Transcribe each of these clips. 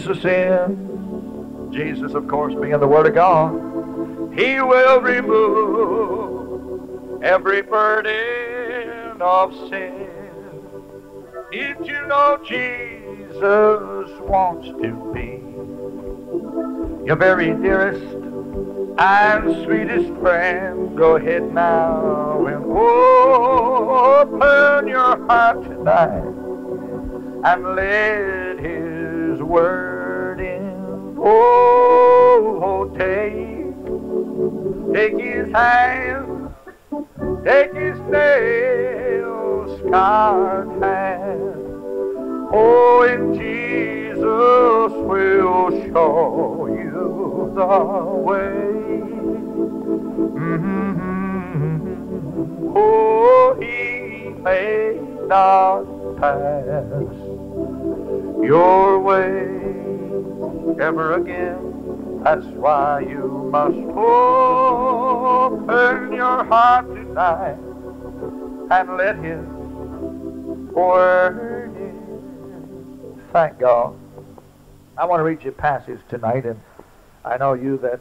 Jesus in, Jesus, of course, being the Word of God, He will remove every burden of sin. If you know Jesus wants to be your very dearest and sweetest friend, go ahead now and open your heart tonight and let His Word in. Oh, take, take His hand, take His nail scarred hand. Oh, and Jesus will show you the way. Mm-hmm. Oh, He may not pass your way ever again. That's why you must open your heart tonight and let His word in. Thank God. I want to read you a passage tonight, and I know you that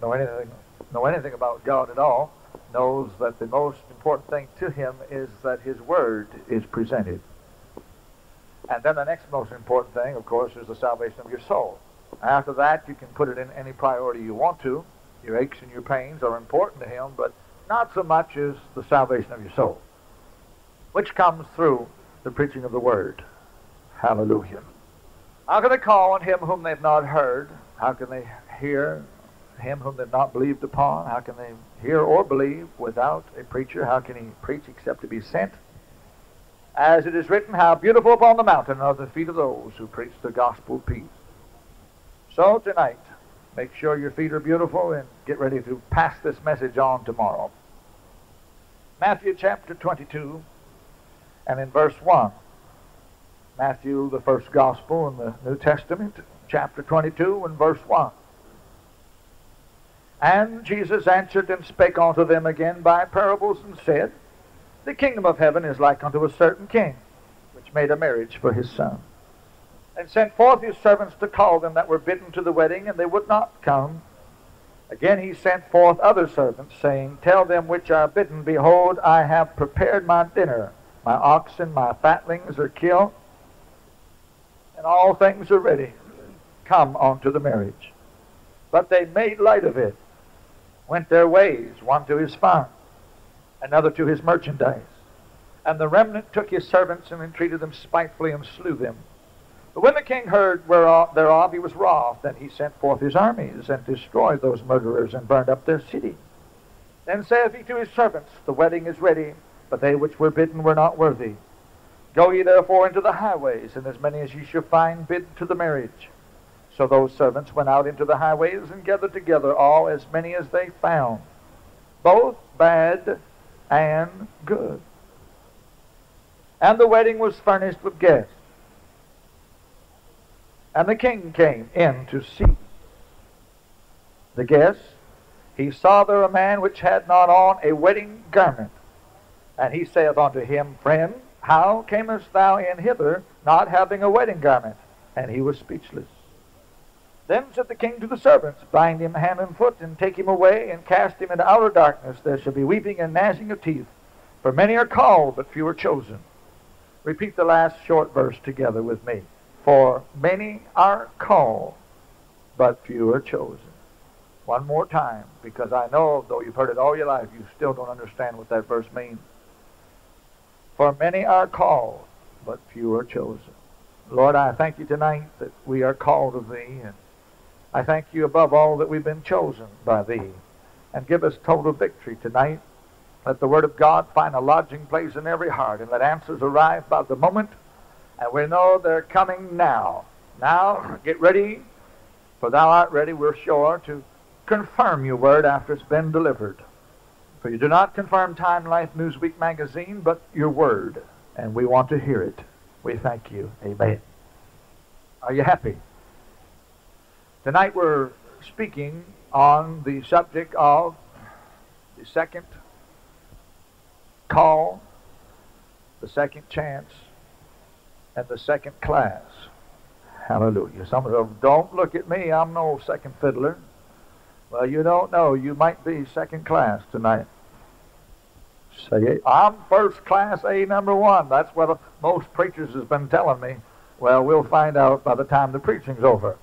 know anything know anything about God at all knows that the most important thing to him is that his word is presented. And then the next most important thing, of course, is the salvation of your soul. After that, you can put it in any priority you want to. Your aches and your pains are important to him, but not so much as the salvation of your soul, which comes through the preaching of the word. Hallelujah. How can they call on him whom they've not heard? How can they hear him whom they've not believed upon? How can they hear or believe without a preacher? How can he preach except to be sent? As it is written, how beautiful upon the mountain are the feet of those who preach the gospel of peace. So tonight, make sure your feet are beautiful and get ready to pass this message on tomorrow. Matthew chapter 22 and in verse 1. Matthew, the first gospel in the New Testament, chapter 22 and verse 1. And Jesus answered and spake unto them again by parables, and said, The kingdom of heaven is like unto a certain king, which made a marriage for his son, and sent forth his servants to call them that were bidden to the wedding, and they would not come. Again he sent forth other servants, saying, Tell them which are bidden, Behold, I have prepared my dinner. My oxen, my fatlings are killed, and all things are ready. Come unto the marriage. But they made light of it went their ways, one to his farm, another to his merchandise. And the remnant took his servants and entreated them spitefully and slew them. But when the king heard thereof, he was wroth, and he sent forth his armies and destroyed those murderers and burned up their city. Then saith he to his servants, The wedding is ready, but they which were bidden were not worthy. Go ye therefore into the highways, and as many as ye shall find bid to the marriage. So those servants went out into the highways and gathered together all as many as they found, both bad and good. And the wedding was furnished with guests. And the king came in to see the guests. He saw there a man which had not on a wedding garment. And he saith unto him, Friend, how camest thou in hither, not having a wedding garment? And he was speechless. Then said the king to the servants, Bind him hand and foot, and take him away, and cast him into outer darkness. There shall be weeping and gnashing of teeth. For many are called, but few are chosen. Repeat the last short verse together with me. For many are called, but few are chosen. One more time, because I know, though you've heard it all your life, you still don't understand what that verse means. For many are called, but few are chosen. Lord, I thank you tonight that we are called of thee, and I thank you above all that we've been chosen by thee. And give us total victory tonight. Let the word of God find a lodging place in every heart, and let answers arrive by the moment. And we know they're coming now. Now, get ready, for thou art ready, we're sure, to confirm your word after it's been delivered. For you do not confirm Time Life Newsweek magazine, but your word. And we want to hear it. We thank you. Amen. Are you happy? Tonight we're speaking on the subject of the second call, the second chance, and the second class. Hallelujah. Some of them don't look at me. I'm no second fiddler. Well, you don't know. You might be second class tonight. Say, I'm first class A number one. That's what most preachers has been telling me. Well, we'll find out by the time the preaching's over.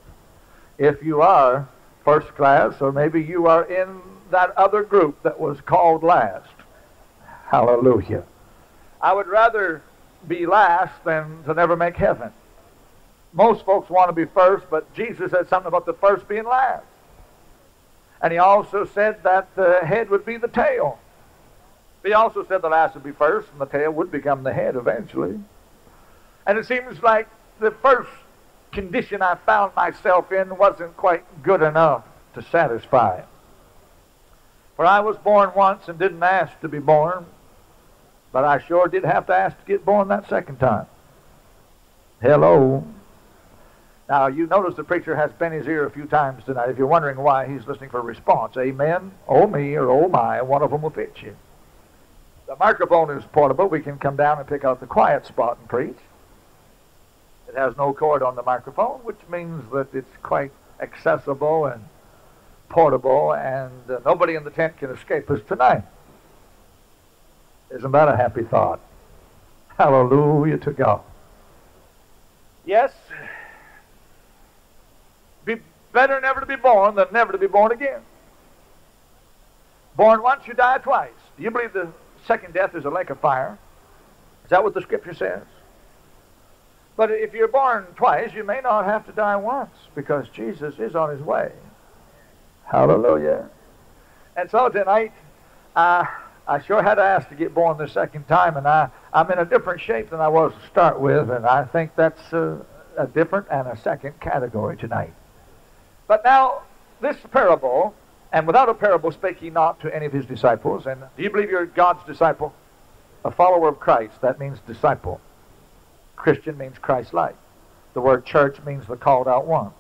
If you are first class, or maybe you are in that other group that was called last. Hallelujah. I would rather be last than to never make heaven. Most folks want to be first, but Jesus said something about the first being last. And he also said that the head would be the tail. He also said the last would be first, and the tail would become the head eventually. And it seems like the first condition I found myself in wasn't quite good enough to satisfy. For I was born once and didn't ask to be born, but I sure did have to ask to get born that second time. Hello. Now, you notice the preacher has bent his ear a few times tonight. If you're wondering why, he's listening for a response. Amen, oh me, or oh my, one of them will fit you. The microphone is portable. We can come down and pick out the quiet spot and preach. It has no cord on the microphone, which means that it's quite accessible and portable, and uh, nobody in the tent can escape us tonight. Isn't that a happy thought? Hallelujah to God. Yes, be better never to be born than never to be born again. Born once, you die twice. Do you believe the second death is a lake of fire? Is that what the scripture says? But if you're born twice, you may not have to die once because Jesus is on his way. Hallelujah. And so tonight, uh, I sure had to ask to get born the second time, and I, I'm in a different shape than I was to start with, and I think that's a, a different and a second category tonight. But now, this parable, and without a parable spake he not to any of his disciples, and do you believe you're God's disciple? A follower of Christ, that means disciple. Christian means Christ-like. The word church means the called out ones.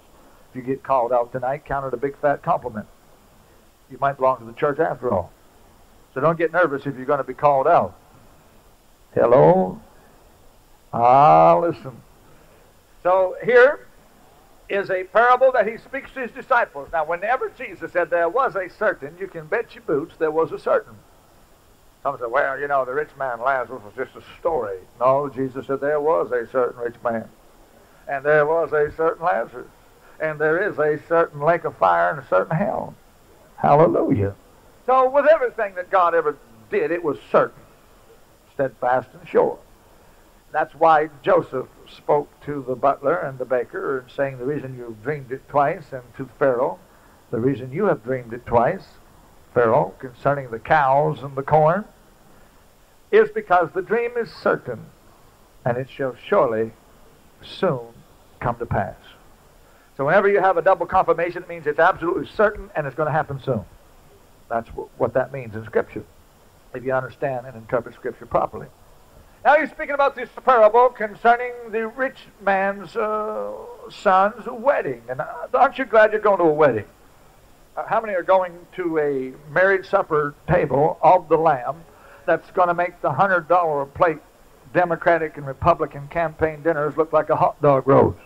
If you get called out tonight, count it a big fat compliment. You might belong to the church after all. So don't get nervous if you're going to be called out. Hello? Ah, listen. So here is a parable that he speaks to his disciples. Now, whenever Jesus said there was a certain, you can bet your boots there was a certain. Some say, well, you know, the rich man Lazarus was just a story. No, Jesus said there was a certain rich man. And there was a certain Lazarus. And there is a certain lake of fire and a certain hell. Hallelujah. So with everything that God ever did, it was certain, steadfast and sure. That's why Joseph spoke to the butler and the baker, saying, the reason you've dreamed it twice, and to Pharaoh, the reason you have dreamed it twice, Pharaoh, concerning the cows and the corn, is because the dream is certain, and it shall surely soon come to pass. So whenever you have a double confirmation, it means it's absolutely certain and it's going to happen soon. That's what that means in Scripture, if you understand and interpret Scripture properly. Now he's speaking about this parable concerning the rich man's uh, son's wedding. And uh, aren't you glad you're going to a wedding? Uh, how many are going to a marriage supper table of the Lamb that's going to make the $100 a plate Democratic and Republican campaign dinners look like a hot dog roast?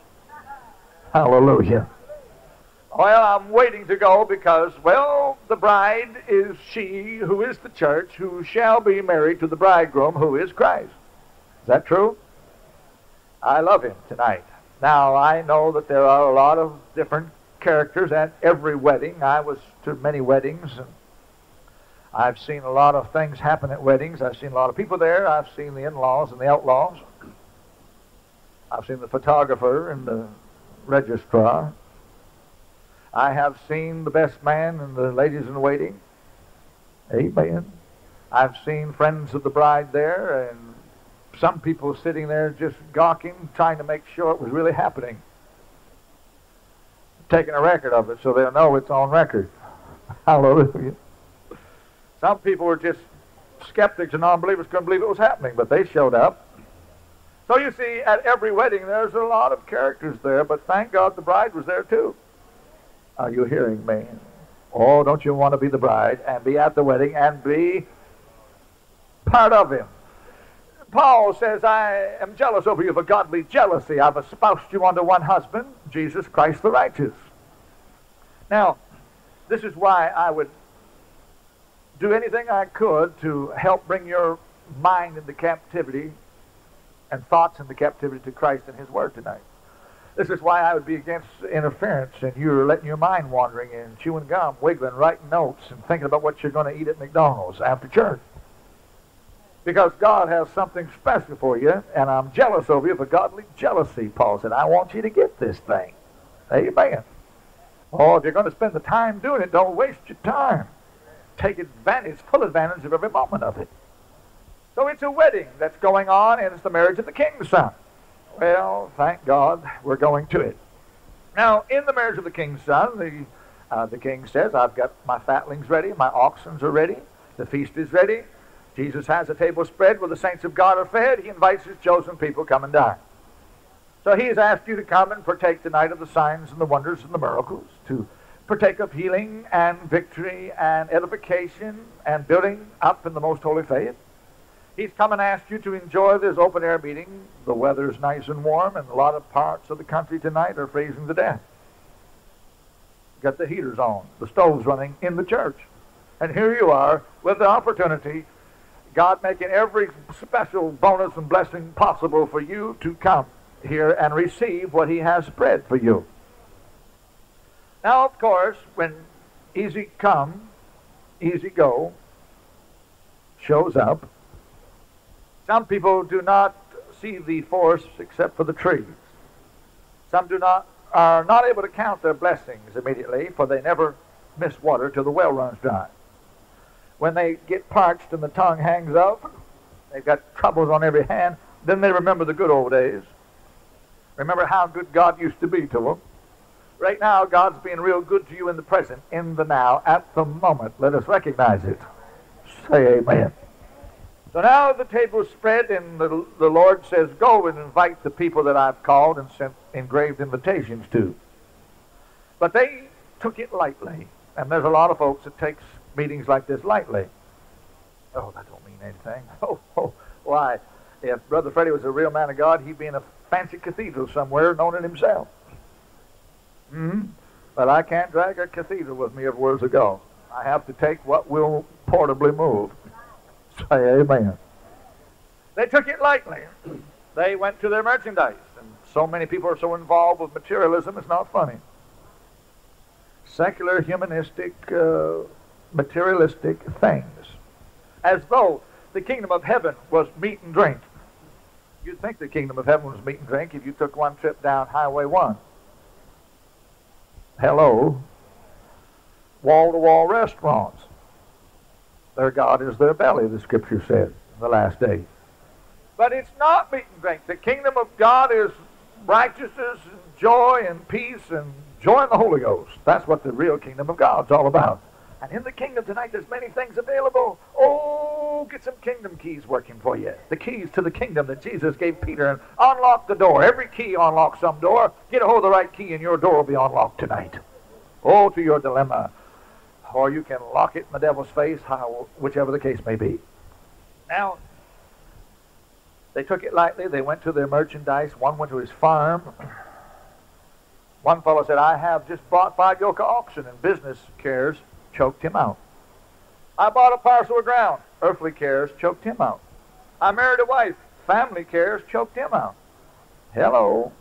Hallelujah. Well, I'm waiting to go because, well, the bride is she who is the church who shall be married to the bridegroom who is Christ. Is that true? I love him tonight. Now, I know that there are a lot of different characters at every wedding. I was to many weddings, and I've seen a lot of things happen at weddings. I've seen a lot of people there. I've seen the in-laws and the outlaws. I've seen the photographer and the registrar. I have seen the best man and the ladies in waiting. Amen. I've seen friends of the bride there and some people sitting there just gawking, trying to make sure it was really happening. Taking a record of it so they'll know it's on record. Hallelujah. Some people were just skeptics and non-believers couldn't believe it was happening, but they showed up. So you see, at every wedding, there's a lot of characters there, but thank God the bride was there too. Are you hearing me? Oh, don't you want to be the bride and be at the wedding and be part of him? Paul says, I am jealous over you for godly jealousy. I've espoused you unto one husband, Jesus Christ the righteous. Now, this is why I would do anything I could to help bring your mind into captivity and thoughts into captivity to Christ and His Word tonight. This is why I would be against interference and you're letting your mind wandering and chewing gum, wiggling, writing notes, and thinking about what you're going to eat at McDonald's after church. Because God has something special for you, and I'm jealous of you for godly jealousy, Paul said. I want you to get this thing. Amen. Oh, if you're going to spend the time doing it, don't waste your time. Take advantage, full advantage of every moment of it. So it's a wedding that's going on, and it's the marriage of the king's son. Well, thank God we're going to it. Now, in the marriage of the king's son, the, uh, the king says, I've got my fatlings ready, my oxens are ready, the feast is ready. Jesus has a table spread where the saints of God are fed. He invites his chosen people come and dine. So he has asked you to come and partake tonight of the signs and the wonders and the miracles, to partake of healing and victory and edification and building up in the most holy faith. He's come and asked you to enjoy this open air meeting. The weather's nice and warm, and a lot of parts of the country tonight are freezing to death. Got the heaters on, the stoves running in the church. And here you are with the opportunity, God making every special bonus and blessing possible for you to come here and receive what He has spread for you. Now, of course, when easy come, easy go shows up, some people do not see the forest except for the trees. Some do not are not able to count their blessings immediately, for they never miss water till the well runs dry. When they get parched and the tongue hangs up, they've got troubles on every hand, then they remember the good old days. Remember how good God used to be to them. Right now, God's being real good to you in the present, in the now, at the moment. Let us recognize it. Say amen. So now the table is spread, and the, the Lord says, Go and invite the people that I've called and sent engraved invitations to. But they took it lightly. And there's a lot of folks that takes meetings like this lightly. Oh, that don't mean anything. Oh, oh, why? If Brother Freddy was a real man of God, he'd be in a fancy cathedral somewhere, known it himself. Hmm But I can't drag a cathedral with me everywhere I go. I have to take what will portably move. Say amen. They took it lightly. They went to their merchandise. And so many people are so involved with materialism, it's not funny. Secular, humanistic, uh, materialistic things. As though the kingdom of heaven was meat and drink. You'd think the kingdom of heaven was meat and drink if you took one trip down Highway 1. Hello. Wall to wall restaurants. Their God is their belly, the scripture said in the last days. But it's not meat and drink. The kingdom of God is righteousness and joy and peace and joy in the Holy Ghost. That's what the real kingdom of God's all about. And in the kingdom tonight, there's many things available. Oh, get some kingdom keys working for you. The keys to the kingdom that Jesus gave Peter and unlock the door. Every key unlocks some door. Get a hold of the right key and your door will be unlocked tonight. Oh, to your dilemma or you can lock it in the devil's face, how, whichever the case may be. Now, they took it lightly. They went to their merchandise. One went to his farm. One fellow said, I have just bought five yoke of oxen, and business cares choked him out. I bought a parcel of ground. Earthly cares choked him out. I married a wife. Family cares choked him out. Hello.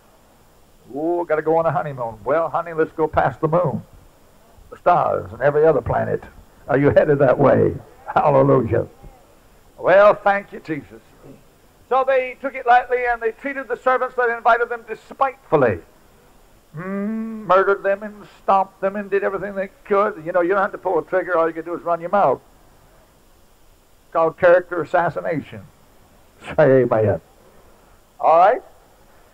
Oh, got to go on a honeymoon. Well, honey, let's go past the moon the stars and every other planet. Are you headed that way? Hallelujah. Well, thank you, Jesus. So they took it lightly and they treated the servants that invited them despitefully. Mm, murdered them and stomped them and did everything they could. You know, you don't have to pull a trigger. All you can do is run your mouth. It's called character assassination. Say amen. All right.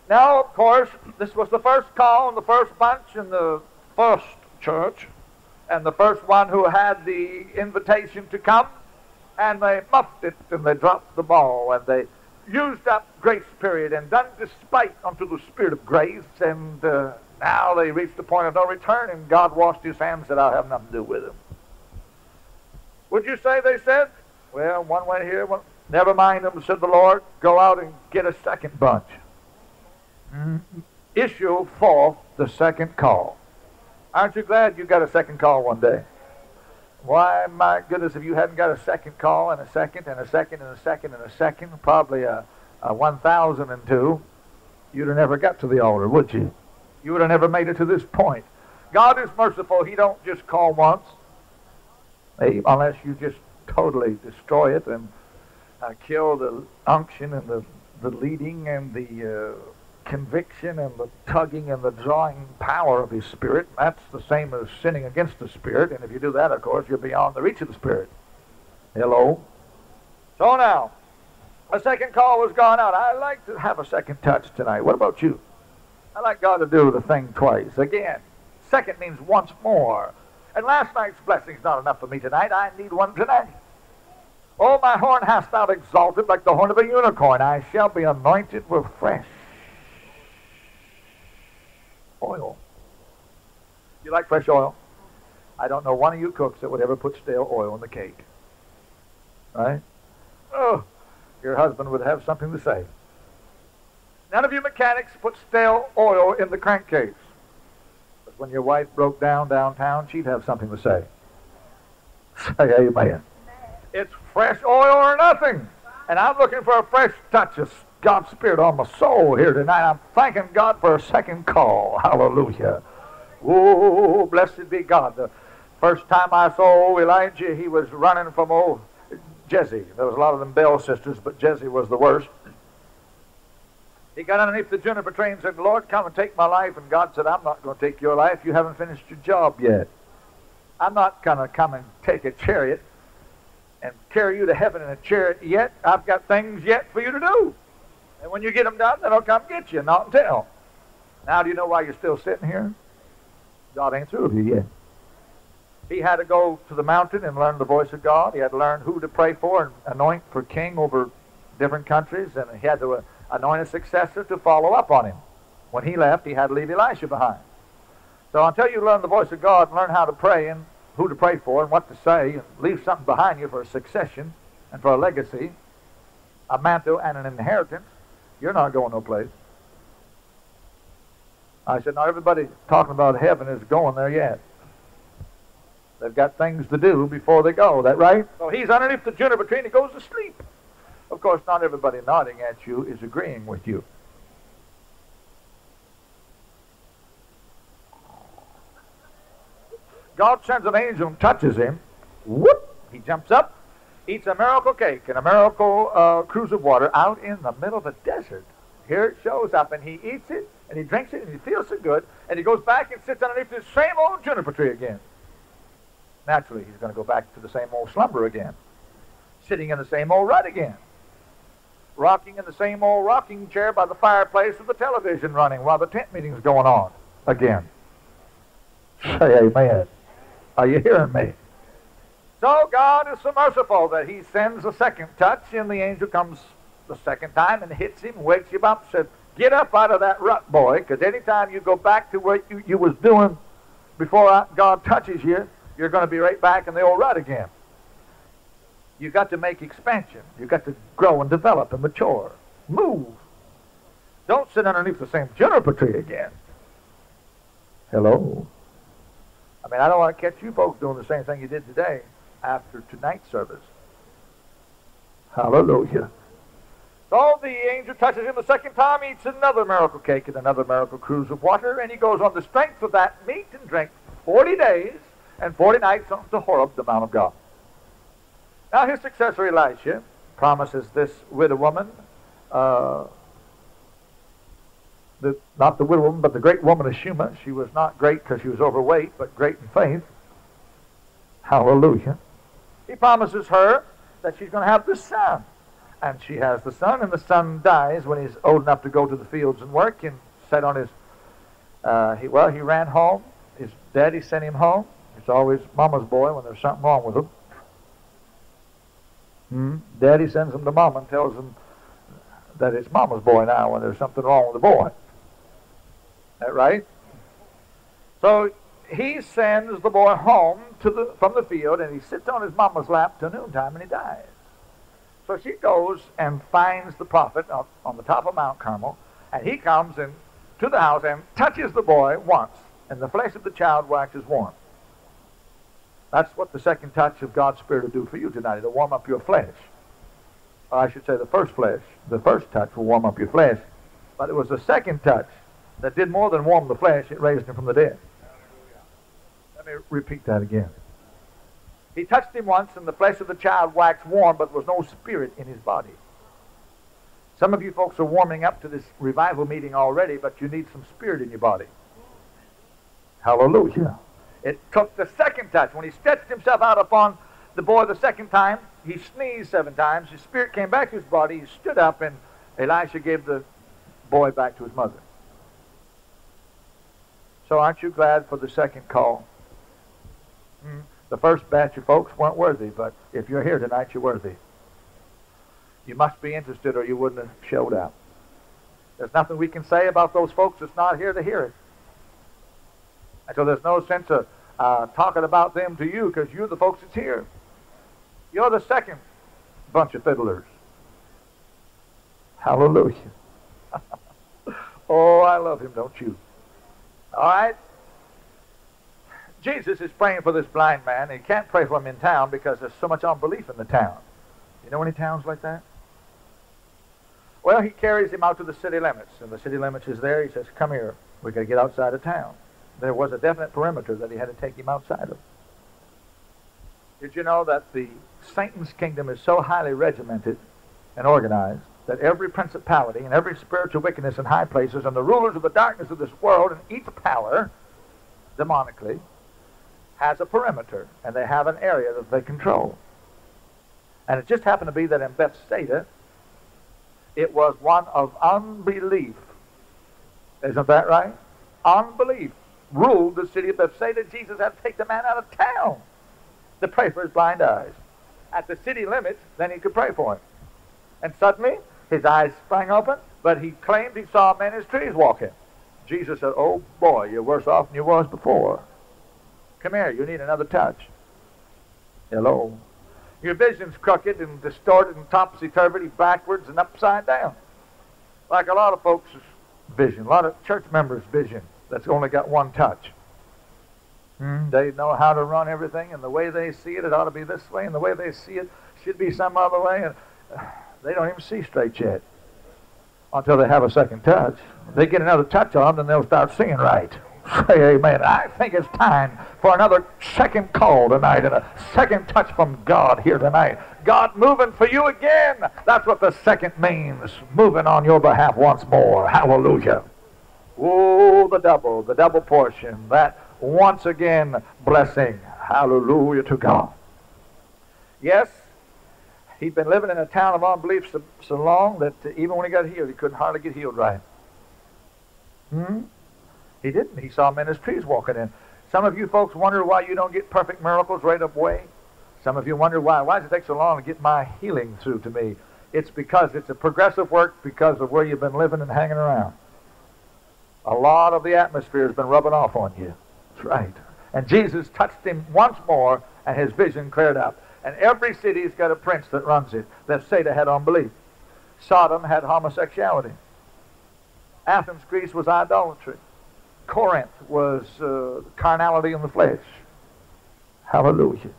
Now, of course, this was the first call and the first bunch in the first church and the first one who had the invitation to come, and they muffed it and they dropped the ball and they used up grace period and done despite unto the spirit of grace and uh, now they reached the point of no return and God washed his hands and said, I'll have nothing to do with them. Would you say they said? Well, one went here, one, Never mind them, said the Lord. Go out and get a second bunch. Mm. Issue forth the second call. Aren't you glad you got a second call one day? Why, my goodness, if you hadn't got a second call and a second and a second and a second and a second, probably a, a 1,002, you'd have never got to the altar, would you? You would have never made it to this point. God is merciful. He don't just call once, unless you just totally destroy it and uh, kill the unction and the, the leading and the uh, conviction and the tugging and the drawing power of His Spirit. That's the same as sinning against the Spirit. And if you do that, of course, you're beyond the reach of the Spirit. Hello? So now, a second call was gone out. I'd like to have a second touch tonight. What about you? I like God to do the thing twice. Again, second means once more. And last night's blessing's not enough for me tonight. I need one tonight. Oh, my horn hast thou exalted like the horn of a unicorn. I shall be anointed with fresh oil. You like fresh oil? I don't know one of you cooks that would ever put stale oil in the cake. Right? Oh, your husband would have something to say. None of you mechanics put stale oil in the crankcase. But when your wife broke down downtown, she'd have something to say. Say amen. It's fresh oil or nothing. And I'm looking for a fresh touch of God's Spirit on my soul here tonight. I'm thanking God for a second call. Hallelujah. Oh, blessed be God. The first time I saw Elijah, he was running from old Jesse. There was a lot of them Bell sisters, but Jesse was the worst. He got underneath the juniper tree and said, Lord, come and take my life. And God said, I'm not going to take your life. You haven't finished your job yet. I'm not going to come and take a chariot and carry you to heaven in a chariot yet. I've got things yet for you to do. And when you get them done, then I'll come get you, not until. Now, do you know why you're still sitting here? God ain't through with you yet. He had to go to the mountain and learn the voice of God. He had to learn who to pray for and anoint for king over different countries. And he had to uh, anoint a successor to follow up on him. When he left, he had to leave Elisha behind. So until you learn the voice of God and learn how to pray and who to pray for and what to say, and leave something behind you for a succession and for a legacy, a mantle and an inheritance, you're not going no place. I said, now everybody talking about heaven is going there yet. They've got things to do before they go. That right? So he's underneath the juniper tree and he goes to sleep. Of course, not everybody nodding at you is agreeing with you. God sends an angel and touches him. Whoop! He jumps up, eats a miracle cake and a miracle uh, cruse of water out in the middle of the desert. Here it shows up, and he eats it, and he drinks it, and he feels so good, and he goes back and sits underneath the same old juniper tree again. Naturally, he's going to go back to the same old slumber again, sitting in the same old rut again, rocking in the same old rocking chair by the fireplace with the television running while the tent meeting's going on again. Say amen. Are you hearing me? So God is so merciful that he sends a second touch, and the angel comes the second time and hits him, wakes him up, says, get up out of that rut, boy, because anytime you go back to what you, you was doing before God touches you, you're going to be right back in the old rut again. You've got to make expansion. You've got to grow and develop and mature. Move. Don't sit underneath the same juniper tree again. Hello. I mean, I don't want to catch you folks doing the same thing you did today after tonight's service. Hallelujah. So the angel touches him the second time, eats another miracle cake and another miracle cruse of water, and he goes on the strength of that meat and drink 40 days and 40 nights to Horeb, the Mount of God. Now his successor Elisha promises this widow woman, uh, the, not the widow woman, but the great woman of Shunem. She was not great because she was overweight, but great in faith. Hallelujah. He promises her that she's going to have this son. And she has the son, and the son dies when he's old enough to go to the fields and work and set on his, uh, he, well, he ran home. His daddy sent him home. It's always mama's boy when there's something wrong with him. Hmm? Daddy sends him to mama and tells him that it's mama's boy now when there's something wrong with the boy. That right? So he sends the boy home to the, from the field and he sits on his mama's lap till noontime and he dies. So she goes and finds the prophet on, on the top of Mount Carmel, and he comes and to the house and touches the boy once, and the flesh of the child waxes warm. That's what the second touch of God's Spirit will do for you tonight. It'll warm up your flesh. Or I should say the first flesh. The first touch will warm up your flesh. But it was the second touch that did more than warm the flesh. It raised him from the dead. Let me repeat that again. He touched him once, and the flesh of the child waxed warm, but there was no spirit in his body. Some of you folks are warming up to this revival meeting already, but you need some spirit in your body. Hallelujah. It took the second touch. When he stretched himself out upon the boy the second time, he sneezed seven times. His spirit came back to his body. He stood up, and Elisha gave the boy back to his mother. So aren't you glad for the second call? Hmm? The first batch of folks weren't worthy, but if you're here tonight, you're worthy. You must be interested or you wouldn't have showed up. There's nothing we can say about those folks that's not here to hear it. And so there's no sense of uh, talking about them to you because you're the folks that's here. You're the second bunch of fiddlers. Hallelujah. oh, I love him, don't you? All right? Jesus is praying for this blind man. He can't pray for him in town because there's so much unbelief in the town. You know any towns like that? Well, he carries him out to the city limits, and the city limits is there. He says, Come here. We've got to get outside of town. There was a definite perimeter that he had to take him outside of. Did you know that the Satan's kingdom is so highly regimented and organized that every principality and every spiritual wickedness in high places and the rulers of the darkness of this world and each power, demonically, has a perimeter and they have an area that they control. And it just happened to be that in Bethsaida, it was one of unbelief. Isn't that right? Unbelief ruled the city of Bethsaida. Jesus had to take the man out of town to pray for his blind eyes. At the city limits, then he could pray for him. And suddenly, his eyes sprang open, but he claimed he saw men as trees walking. Jesus said, Oh boy, you're worse off than you was before. Come here, you need another touch. Hello. Your vision's crooked and distorted and topsy-turvy, backwards and upside down. Like a lot of folks' vision, a lot of church members' vision that's only got one touch. Hmm, they know how to run everything, and the way they see it, it ought to be this way, and the way they see it should be some other way. And uh, they don't even see straight yet until they have a second touch. they get another touch on, then they'll start seeing right. Say amen. I think it's time for another second call tonight and a second touch from God here tonight. God moving for you again. That's what the second means. Moving on your behalf once more. Hallelujah. Oh, the double, the double portion. That once again blessing. Hallelujah to God. Yes, he'd been living in a town of unbelief so, so long that even when he got healed, he couldn't hardly get healed right. Hmm? He didn't. He saw men as trees walking in. Some of you folks wonder why you don't get perfect miracles right away. Some of you wonder why. Why does it take so long to get my healing through to me? It's because it's a progressive work because of where you've been living and hanging around. A lot of the atmosphere has been rubbing off on you. That's right. And Jesus touched him once more, and his vision cleared up. And every city's got a prince that runs it. That Bethsaida had unbelief. Sodom had homosexuality. Athens, Greece was idolatry. Corinth was uh, carnality in the flesh. Hallelujah.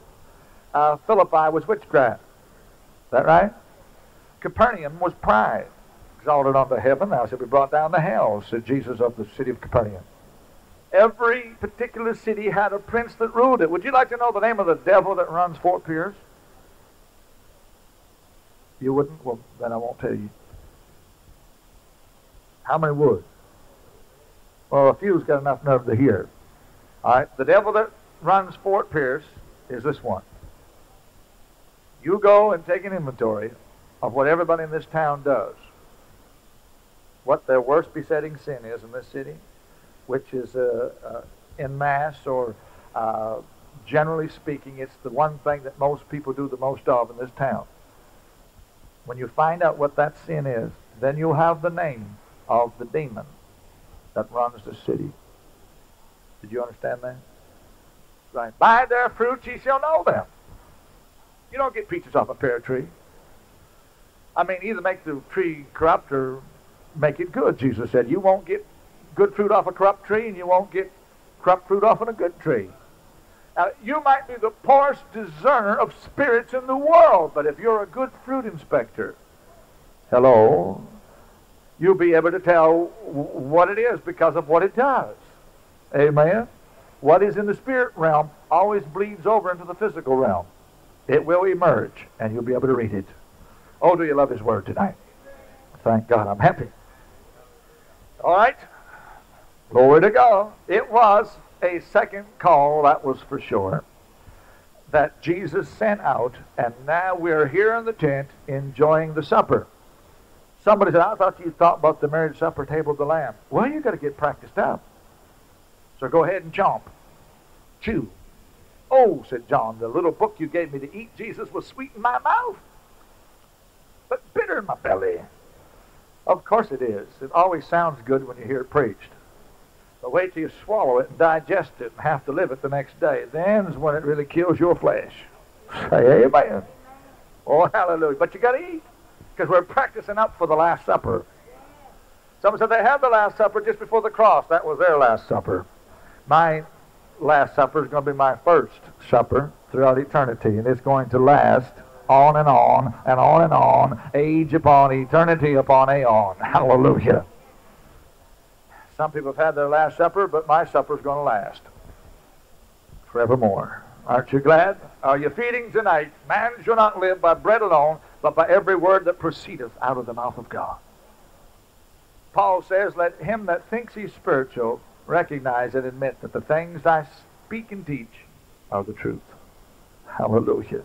Uh, Philippi was witchcraft. Is that right? Capernaum was pride. Exalted unto heaven, thou shalt be brought down to hell, said Jesus of the city of Capernaum. Every particular city had a prince that ruled it. Would you like to know the name of the devil that runs Fort Pierce? You wouldn't? Well, then I won't tell you. How many would? Well, a few's got enough nerve to hear. All right, the devil that runs Fort Pierce is this one. You go and take an inventory of what everybody in this town does. What their worst besetting sin is in this city, which is uh, uh, in mass or uh, generally speaking, it's the one thing that most people do the most of in this town. When you find out what that sin is, then you'll have the name of the demon that runs the city. Did you understand that? Right. By their fruits ye shall know them. You don't get peaches off a pear tree. I mean, either make the tree corrupt or make it good, Jesus said. You won't get good fruit off a corrupt tree, and you won't get corrupt fruit off of a good tree. Now, you might be the poorest discerner of spirits in the world, but if you're a good fruit inspector, hello, you'll be able to tell what it is because of what it does. Amen? What is in the spirit realm always bleeds over into the physical realm. It will emerge, and you'll be able to read it. Oh, do you love His Word tonight? Thank God, I'm happy. All right. Glory to God. It was a second call, that was for sure, that Jesus sent out, and now we're here in the tent enjoying the supper. Somebody said, I thought you thought about the marriage supper table of the Lamb. Well, you've got to get practiced up. So go ahead and chomp. Chew. Oh, said John, the little book you gave me to eat, Jesus, was sweet in my mouth, but bitter in my belly. Of course it is. It always sounds good when you hear it preached. But wait till you swallow it and digest it and have to live it the next day. Then's when it really kills your flesh. Say amen. Oh, hallelujah. But you got to eat because we're practicing up for the Last Supper. Someone said they had the Last Supper just before the cross. That was their Last Supper. My Last Supper is going to be my first supper throughout eternity, and it's going to last on and on and on and on, age upon eternity upon aeon. Hallelujah. Some people have had their last supper, but my supper is going to last forevermore. Aren't you glad? Are you feeding tonight? Man shall not live by bread alone, but by every word that proceedeth out of the mouth of God. Paul says, Let him that thinks he's spiritual recognize and admit that the things I speak and teach are the truth. Hallelujah.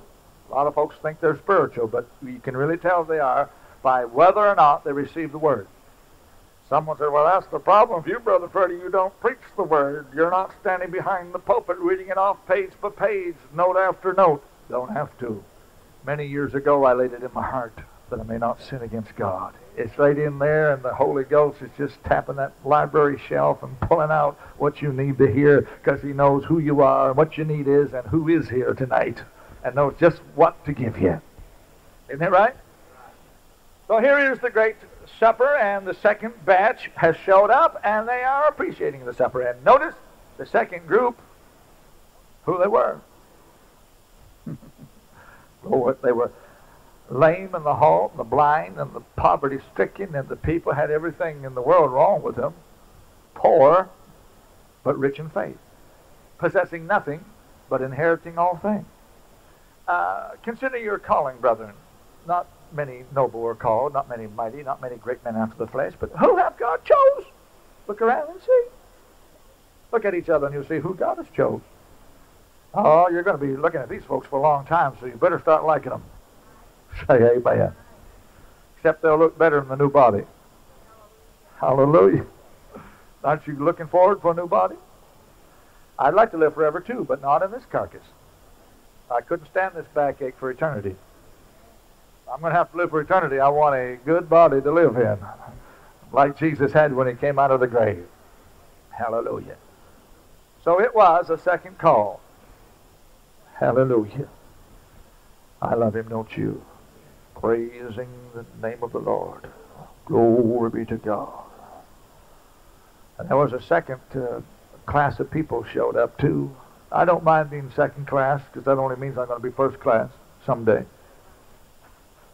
A lot of folks think they're spiritual, but you can really tell they are by whether or not they receive the word. Someone said, Well, that's the problem with you, Brother Freddy. You don't preach the word. You're not standing behind the pulpit reading it off page by page, note after note. Don't have to. Many years ago, I laid it in my heart that I may not sin against God. It's laid in there, and the Holy Ghost is just tapping that library shelf and pulling out what you need to hear because He knows who you are and what you need is and who is here tonight and knows just what to give you. Isn't that right? So here is the great supper, and the second batch has showed up, and they are appreciating the supper. And notice the second group, who they were. Oh, Lord, they were lame and the halt, and the blind, and the poverty stricken, and the people had everything in the world wrong with them. Poor, but rich in faith. Possessing nothing, but inheriting all things. Uh, consider your calling, brethren. Not many noble are called, not many mighty, not many great men after the flesh, but who have God chose? Look around and see. Look at each other and you'll see who God has chose. Oh, you're going to be looking at these folks for a long time, so you better start liking them. Say amen. Except they'll look better in the new body. Hallelujah. Aren't you looking forward for a new body? I'd like to live forever too, but not in this carcass. I couldn't stand this backache for eternity. I'm going to have to live for eternity. I want a good body to live in, like Jesus had when he came out of the grave. Hallelujah. So it was a second call. Hallelujah. I love him, don't you? Praising the name of the Lord. Glory be to God. And there was a second uh, class of people showed up too. I don't mind being second class because that only means I'm going to be first class someday.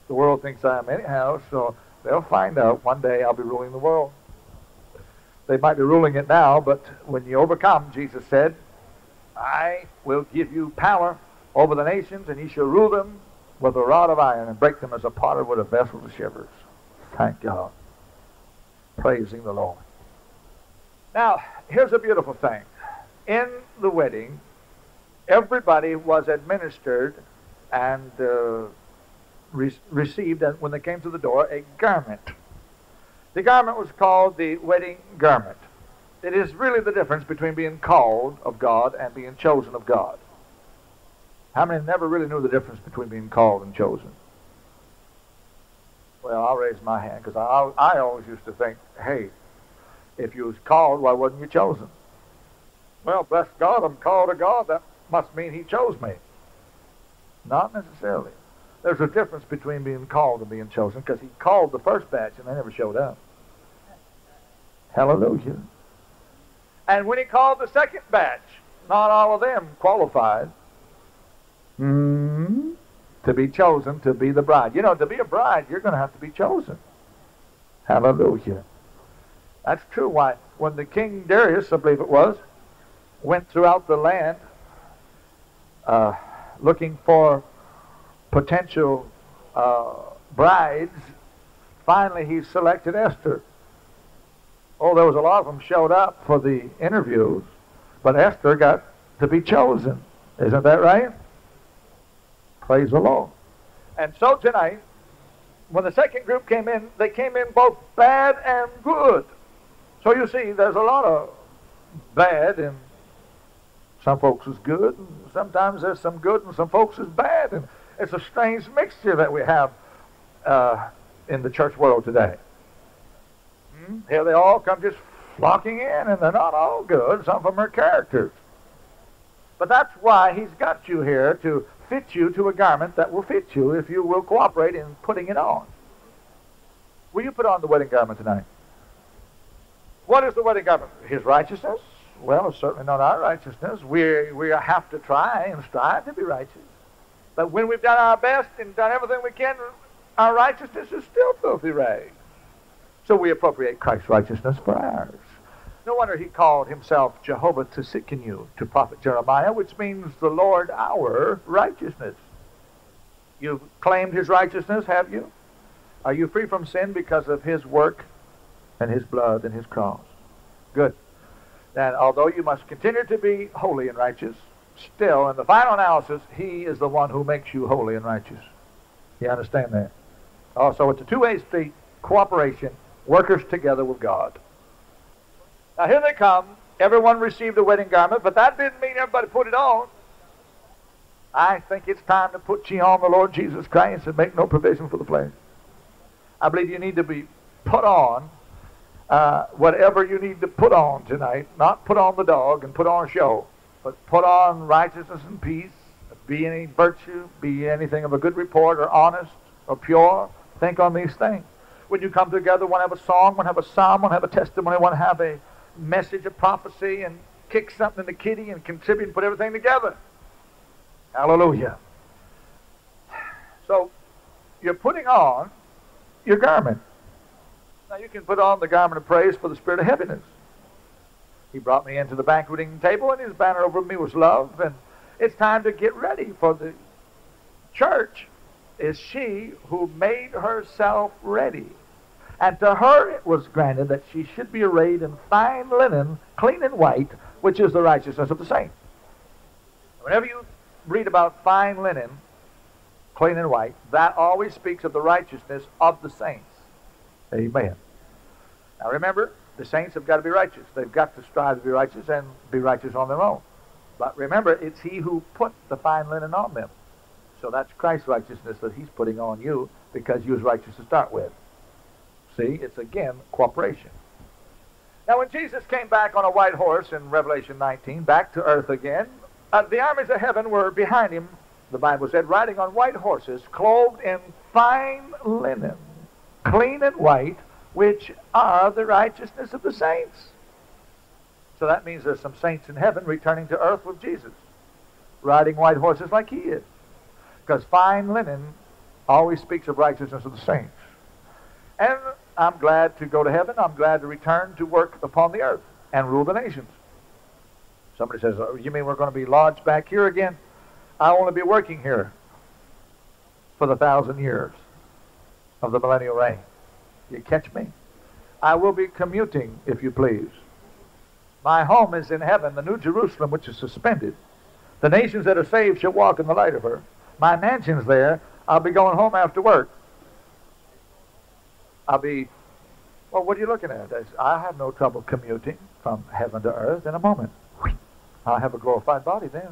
The world thinks I am anyhow, so they'll find out one day I'll be ruling the world. They might be ruling it now, but when you overcome, Jesus said, I will give you power over the nations, and ye shall rule them with a rod of iron and break them as a potter with a vessel of shivers. Thank God. Praising the Lord. Now, here's a beautiful thing. In the wedding, everybody was administered and uh, re- received, and when they came to the door, a garment. The garment was called the wedding garment. It is really the difference between being called of God and being chosen of God. How many never really knew the difference between being called and chosen? Well, I'll raise my hand because I, I always used to think, hey, if you was called, why wasn't you chosen? Well, bless God, I'm called to God. That must mean He chose me. Not necessarily. There's a difference between being called and being chosen because he called the first batch and they never showed up. Hallelujah. And when he called the second batch, not all of them qualified mm, to be chosen to be the bride. You know, to be a bride, you're going to have to be chosen. Hallelujah. That's true. Why? When the King Darius, I believe it was, went throughout the land uh, looking for potential uh, brides, finally he selected Esther. Oh, there was a lot of them showed up for the interviews, but Esther got to be chosen. Isn't that right? Praise the Lord. And so tonight, when the second group came in, they came in both bad and good. So you see, there's a lot of bad and some folks is good, and sometimes there's some good and some folks is bad. And it's a strange mixture that we have uh, in the church world today. Hmm? Here they all come just flocking in, and they're not all good. Some of them are characters. But that's why he's got you here to fit you to a garment that will fit you if you will cooperate in putting it on. Will you put on the wedding garment tonight? What is the wedding garment? His righteousness? Well, it's certainly not our righteousness. We, we have to try and strive to be righteous. But when we've done our best and done everything we can, our righteousness is still filthy rags. So we appropriate Christ's righteousness for ours. No wonder he called himself Jehovah Tsidkenu to prophet Jeremiah, which means the Lord our righteousness. You've claimed his righteousness, have you? Are you free from sin because of his work and his blood and his cross? Good. Then, although you must continue to be holy and righteous, still, in the final analysis, He is the one who makes you holy and righteous. You understand that? Also, it's a two-way street, cooperation, workers together with God. Now, here they come. Everyone received a wedding garment, but that didn't mean everybody put it on. I think it's time to put ye on the Lord Jesus Christ and make no provision for the flesh. I believe you need to be put on uh, whatever you need to put on tonight. Not put on the dog and put on a show but put on righteousness and peace, be any virtue, be anything of a good report, or honest, or pure. Think on these things. When you come together, one have a song, one have a psalm, one have a testimony, one have a message of prophecy, and kick something in the kitty and contribute and put everything together. Hallelujah. So, you're putting on your garment. Now, you can put on the garment of praise for the spirit of heaviness. He brought me into the banqueting table, and his banner over me was love. And it's time to get ready for the church. Is she who made herself ready. And to her it was granted that she should be arrayed in fine linen, clean and white, which is the righteousness of the saints. Whenever you read about fine linen, clean and white, that always speaks of the righteousness of the saints. Amen. Now remember, the saints have got to be righteous. They've got to strive to be righteous and be righteous on their own. But remember, it's He who put the fine linen on them. So that's Christ's righteousness that He's putting on you because you was righteous to start with. See, it's again cooperation. Now, when Jesus came back on a white horse in Revelation 19, back to earth again, uh, the armies of heaven were behind him, the Bible said, riding on white horses, clothed in fine linen, clean and white, which are the righteousness of the saints. So that means there's some saints in heaven returning to earth with Jesus, riding white horses like he is. Because fine linen always speaks of righteousness of the saints. And I'm glad to go to heaven. I'm glad to return to work upon the earth and rule the nations. Somebody says, oh, You mean we're going to be lodged back here again? I want to be working here for the thousand years of the millennial reign. You catch me? I will be commuting, if you please. My home is in heaven, the New Jerusalem, which is suspended. The nations that are saved shall walk in the light of her. My mansion's there. I'll be going home after work. I'll be, well, what are you looking at? I have no trouble commuting from heaven to earth in a moment. I'll have a glorified body then.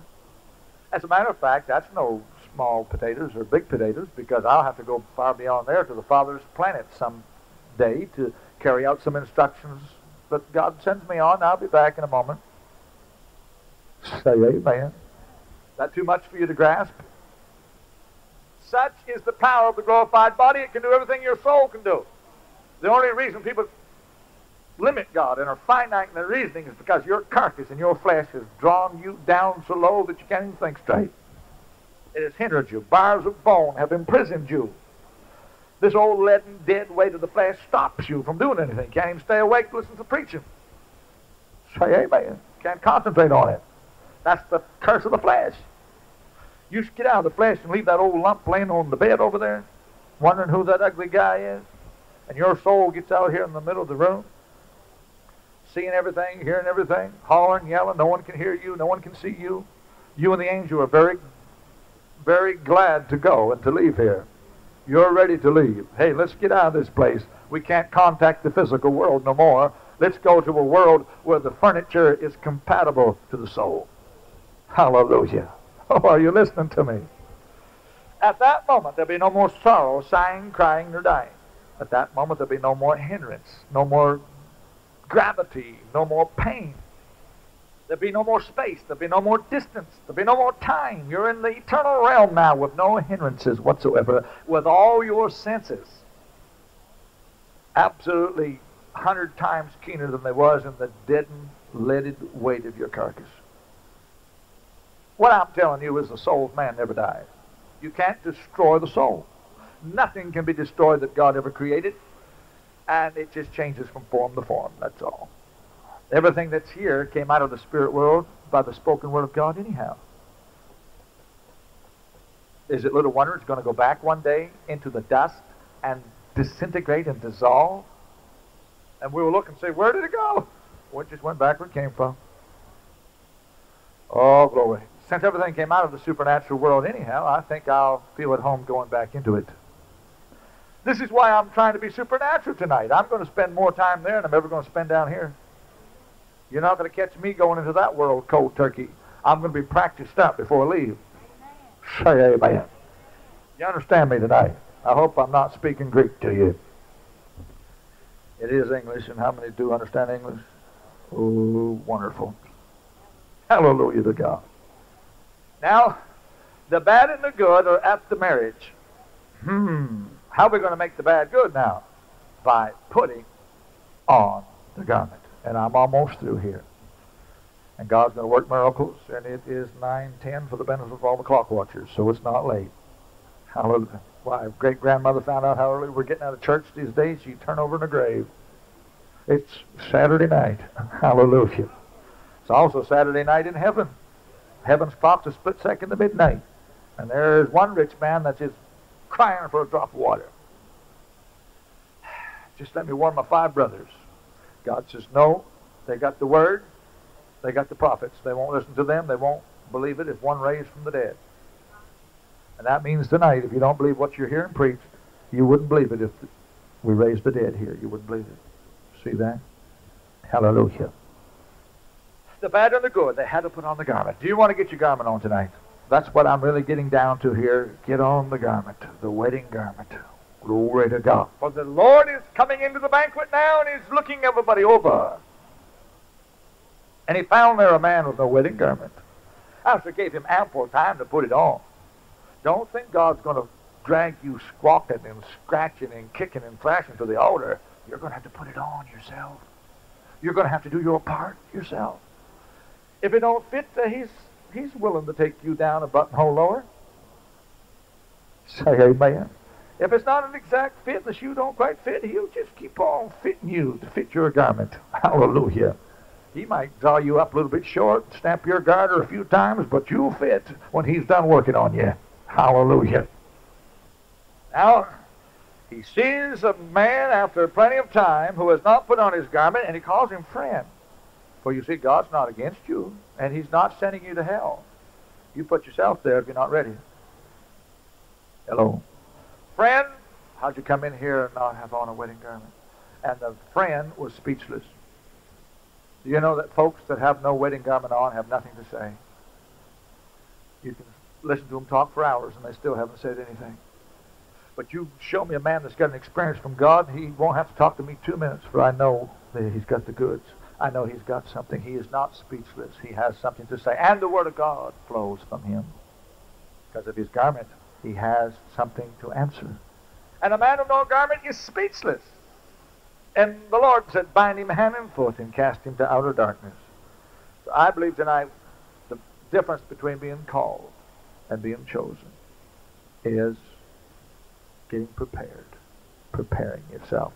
As a matter of fact, that's no small potatoes or big potatoes because I'll have to go far beyond there to the Father's planet some day to carry out some instructions that God sends me on. I'll be back in a moment. Say amen. That too much for you to grasp? Such is the power of the glorified body. It can do everything your soul can do. The only reason people limit God and are finite in their reasoning is because your carcass and your flesh has drawn you down so low that you can't even think straight. It has hindered you. Bars of bone have imprisoned you. This old leaden, dead weight of the flesh stops you from doing anything. Can't even stay awake to listen to preaching. Say amen. Can't concentrate on it. That's the curse of the flesh. You should get out of the flesh and leave that old lump laying on the bed over there, wondering who that ugly guy is. And your soul gets out here in the middle of the room, seeing everything, hearing everything, hollering, yelling. No one can hear you. No one can see you. You and the angel are very, very glad to go and to leave here. You're ready to leave. Hey, let's get out of this place. We can't contact the physical world no more. Let's go to a world where the furniture is compatible to the soul. Hallelujah. Oh, are you listening to me? At that moment, there'll be no more sorrow, sighing, crying, or dying. At that moment, there'll be no more hindrance, no more gravity, no more pain. There'll be no more space. There'll be no more distance. There'll be no more time. You're in the eternal realm now with no hindrances whatsoever, with all your senses absolutely a hundred times keener than they was in the deadened, leaded weight of your carcass. What I'm telling you is the soul of man never dies. You can't destroy the soul. Nothing can be destroyed that God ever created, and it just changes from form to form. That's all. Everything that's here came out of the spirit world by the spoken word of God, anyhow. Is it little wonder it's going to go back one day into the dust and disintegrate and dissolve? And we will look and say, Where did it go? Well, it just went back where it came from. Oh, glory. Since everything came out of the supernatural world anyhow, I think I'll feel at home going back into it. This is why I'm trying to be supernatural tonight. I'm going to spend more time there than I'm ever going to spend down here. You're not going to catch me going into that world cold turkey. I'm going to be practiced up before I leave. Say amen. You understand me tonight? I hope I'm not speaking Greek to you. It is English, and how many do understand English? Oh, wonderful. Hallelujah to God. Now, the bad and the good are at the marriage. Hmm. How are we going to make the bad good now? By putting on the garment. And I'm almost through here. And God's going to work miracles, and it is 9:10 for the benefit of all the clock watchers, so it's not late. Hallelujah. Why, great grandmother found out how early we're getting out of church these days, she'd turn over in a grave. It's Saturday night. Hallelujah. It's also Saturday night in heaven. Heaven's clock's a split second to midnight. And there's one rich man that's just crying for a drop of water. Just let me warn my five brothers. God says, no, they got the word, they got the prophets. They won't listen to them, they won't believe it if one raised from the dead. And that means tonight, if you don't believe what you're hearing preached, you wouldn't believe it if we raised the dead here. You wouldn't believe it. See that? Hallelujah. The bad and the good, they had to put on the garment. Do you want to get your garment on tonight? That's what I'm really getting down to here. Get on the garment, the wedding garment. Glory to God. For the Lord is coming into the banquet now and he's looking everybody over. And he found there a man with no wedding garment. After gave him ample time to put it on. Don't think God's going to drag you squawking and scratching and kicking and thrashing to the altar. You're going to have to put it on yourself. You're going to have to do your part yourself. If it don't fit, uh, he's he's willing to take you down a buttonhole lower. Say amen. If it's not an exact fit, the shoe don't quite fit, he'll just keep on fitting you to fit your garment. Hallelujah. He might draw you up a little bit short, snap your garter a few times, but you'll fit when he's done working on you. Hallelujah. Now, he sees a man after plenty of time who has not put on his garment, and he calls him friend. For you see, God's not against you, and he's not sending you to hell. You put yourself there if you're not ready. Hello. Friend, how'd you come in here and not have on a wedding garment? And the friend was speechless. Do you know that folks that have no wedding garment on have nothing to say? You can listen to them talk for hours and they still haven't said anything. But you show me a man that's got an experience from God, he won't have to talk to me two minutes, for I know that he's got the goods. I know he's got something. He is not speechless. He has something to say. And the Word of God flows from him because of his garment. He has something to answer. And a man of no garment is speechless. And the Lord said, Bind him hand and foot and cast him to outer darkness. So I believe tonight the difference between being called and being chosen is getting prepared, preparing yourself,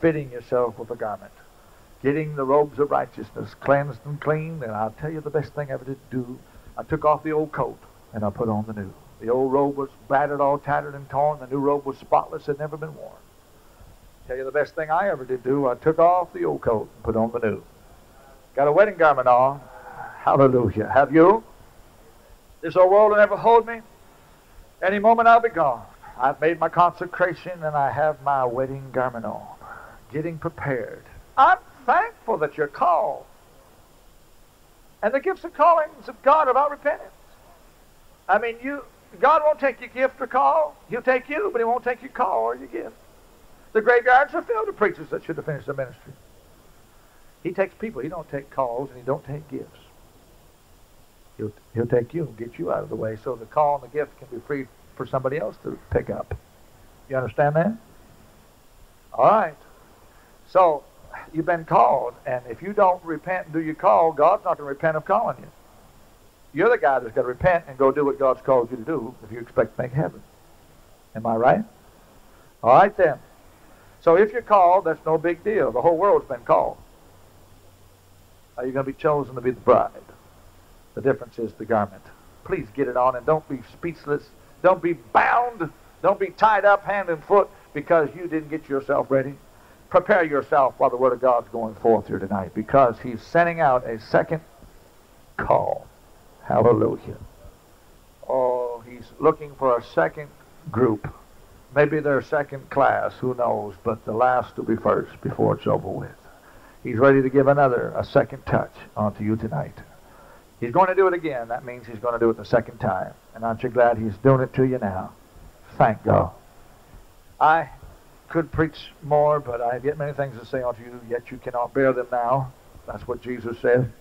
fitting yourself with a garment, getting the robes of righteousness cleansed and clean. And I'll tell you the best thing ever to do. I took off the old coat and I put on the new. The old robe was battered, all tattered and torn. The new robe was spotless, had never been worn. Tell you the best thing I ever did do, I took off the old coat and put on the new. Got a wedding garment on. Hallelujah. Have you? This old world will never hold me. Any moment I'll be gone. I've made my consecration and I have my wedding garment on. Getting prepared. I'm thankful that you're called. And the gifts and callings of God are about repentance. I mean, you God won't take your gift or call. He'll take you, but he won't take your call or your gift. The graveyards are filled with preachers that should have finished the ministry. He takes people. He don't take calls and he don't take gifts. He'll, he'll take you and get you out of the way so the call and the gift can be free for somebody else to pick up. You understand that? All right. So you've been called, and if you don't repent and do your call, God's not going to repent of calling you. You're the guy that's got to repent and go do what God's called you to do if you expect to make heaven. Am I right? All right then. So if you're called, that's no big deal. The whole world's been called. Are you going to be chosen to be the bride? The difference is the garment. Please get it on and don't be speechless. Don't be bound. Don't be tied up hand and foot because you didn't get yourself ready. Prepare yourself while the Word of God's going forth here tonight because He's sending out a second call. Hallelujah. Oh, He's looking for a second group. Maybe they're second class, who knows, but the last will be first before it's over with. He's ready to give another, a second touch onto you tonight. He's going to do it again. That means he's going to do it the second time. And aren't you glad he's doing it to you now? Thank God. I could preach more, but I have yet many things to say unto you, yet you cannot bear them now. That's what Jesus said.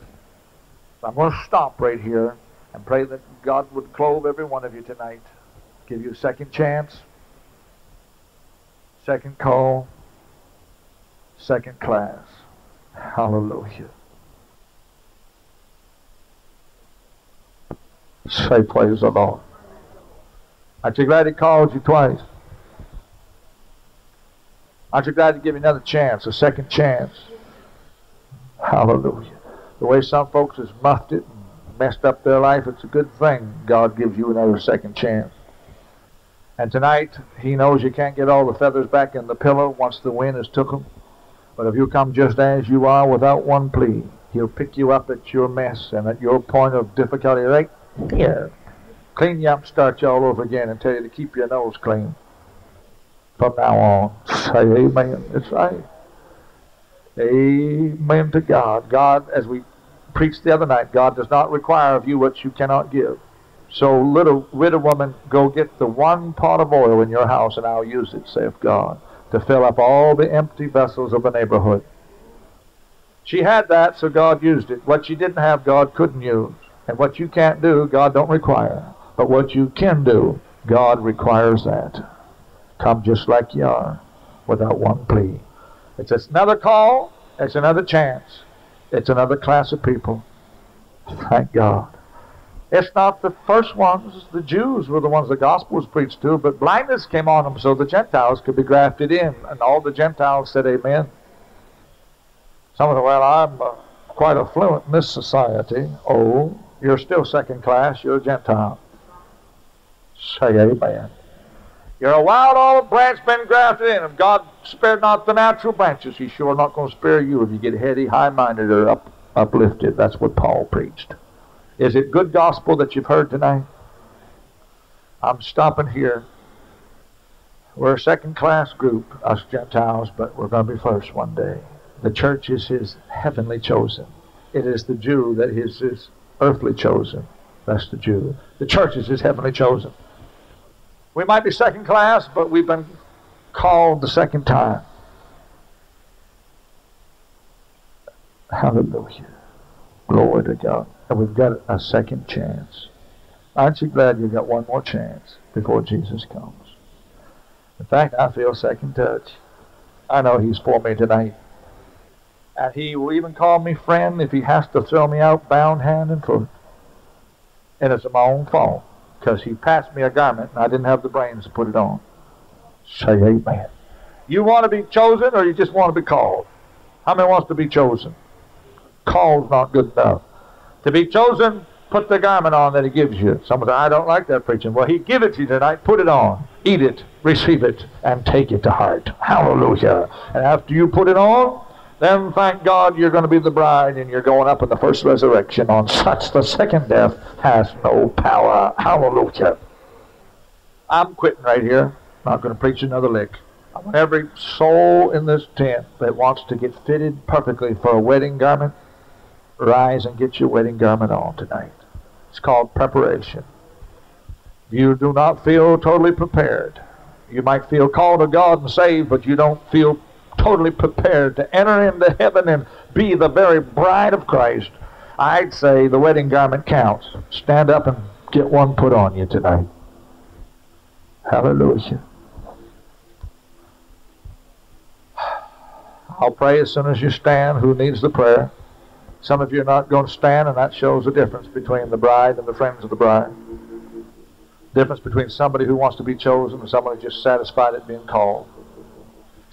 So I'm going to stop right here and pray that God would clothe every one of you tonight, give you a second chance, second call, second class. Hallelujah. Say praise the Lord. Aren't you glad he called you twice? Aren't you glad to give you another chance, a second chance? Hallelujah. The way some folks has muffed it and messed up their life, it's a good thing God gives you another second chance. And tonight, he knows you can't get all the feathers back in the pillow once the wind has took them. But if you come just as you are without one plea, he'll pick you up at your mess and at your point of difficulty right here. Clean you up, start you all over again, and tell you to keep your nose clean. From now on, say amen. It's right. Amen to God. God, as we preached the other night, God does not require of you what you cannot give. So, little widow woman, go get the one pot of oil in your house, and I'll use it, saith God, to fill up all the empty vessels of the neighborhood. She had that, so God used it. What she didn't have, God couldn't use. And what you can't do, God don't require. But what you can do, God requires that. Come just like you are, without one plea. It's another call. It's another chance. It's another class of people. Thank God. It's not the first ones. The Jews were the ones the gospel was preached to, but blindness came on them so the Gentiles could be grafted in. And all the Gentiles said amen. Some of said, well, I'm uh, quite affluent in this society. Oh, you're still second class. You're a Gentile. Say amen. You're a wild olive branch been grafted in. If God spared not the natural branches, He's sure not going to spare you if you get heady, high-minded, or up, uplifted. That's what Paul preached. Is it good gospel that you've heard tonight? I'm stopping here. We're a second-class group, us Gentiles, but we're going to be first one day. The church is His heavenly chosen. It is the Jew that is His earthly chosen. That's the Jew. The church is His heavenly chosen. We might be second class, but we've been called the second time. Hallelujah. Glory to God. And we've got a second chance. Aren't you glad you've got one more chance before Jesus comes? In fact, I feel second touch. I know He's for me tonight. And He will even call me friend if He has to throw me out bound hand and foot. And it's my own fault because He passed me a garment and I didn't have the brains to put it on. Say amen. You want to be chosen or you just want to be called? How many wants to be chosen? Called's not good enough. To be chosen, put the garment on that he gives you. Someone said, I don't like that preaching. Well, he give it to you tonight. Put it on. Eat it. Receive it. And take it to heart. Hallelujah. And after you put it on, then thank God you're going to be the bride and you're going up in the first resurrection. On such the second death has no power. Hallelujah. I'm quitting right here. Not going to preach another lick. I want every soul in this tent that wants to get fitted perfectly for a wedding garment, rise and get your wedding garment on tonight. It's called preparation. If You do not feel totally prepared. You might feel called to God and saved, but you don't feel totally prepared to enter into heaven and be the very bride of Christ. I'd say the wedding garment counts. Stand up and get one put on you tonight. Hallelujah. I'll pray as soon as you stand. Who needs the prayer? Some of you are not going to stand, and that shows the difference between the bride and the friends of the bride. Difference between somebody who wants to be chosen and somebody just satisfied at being called.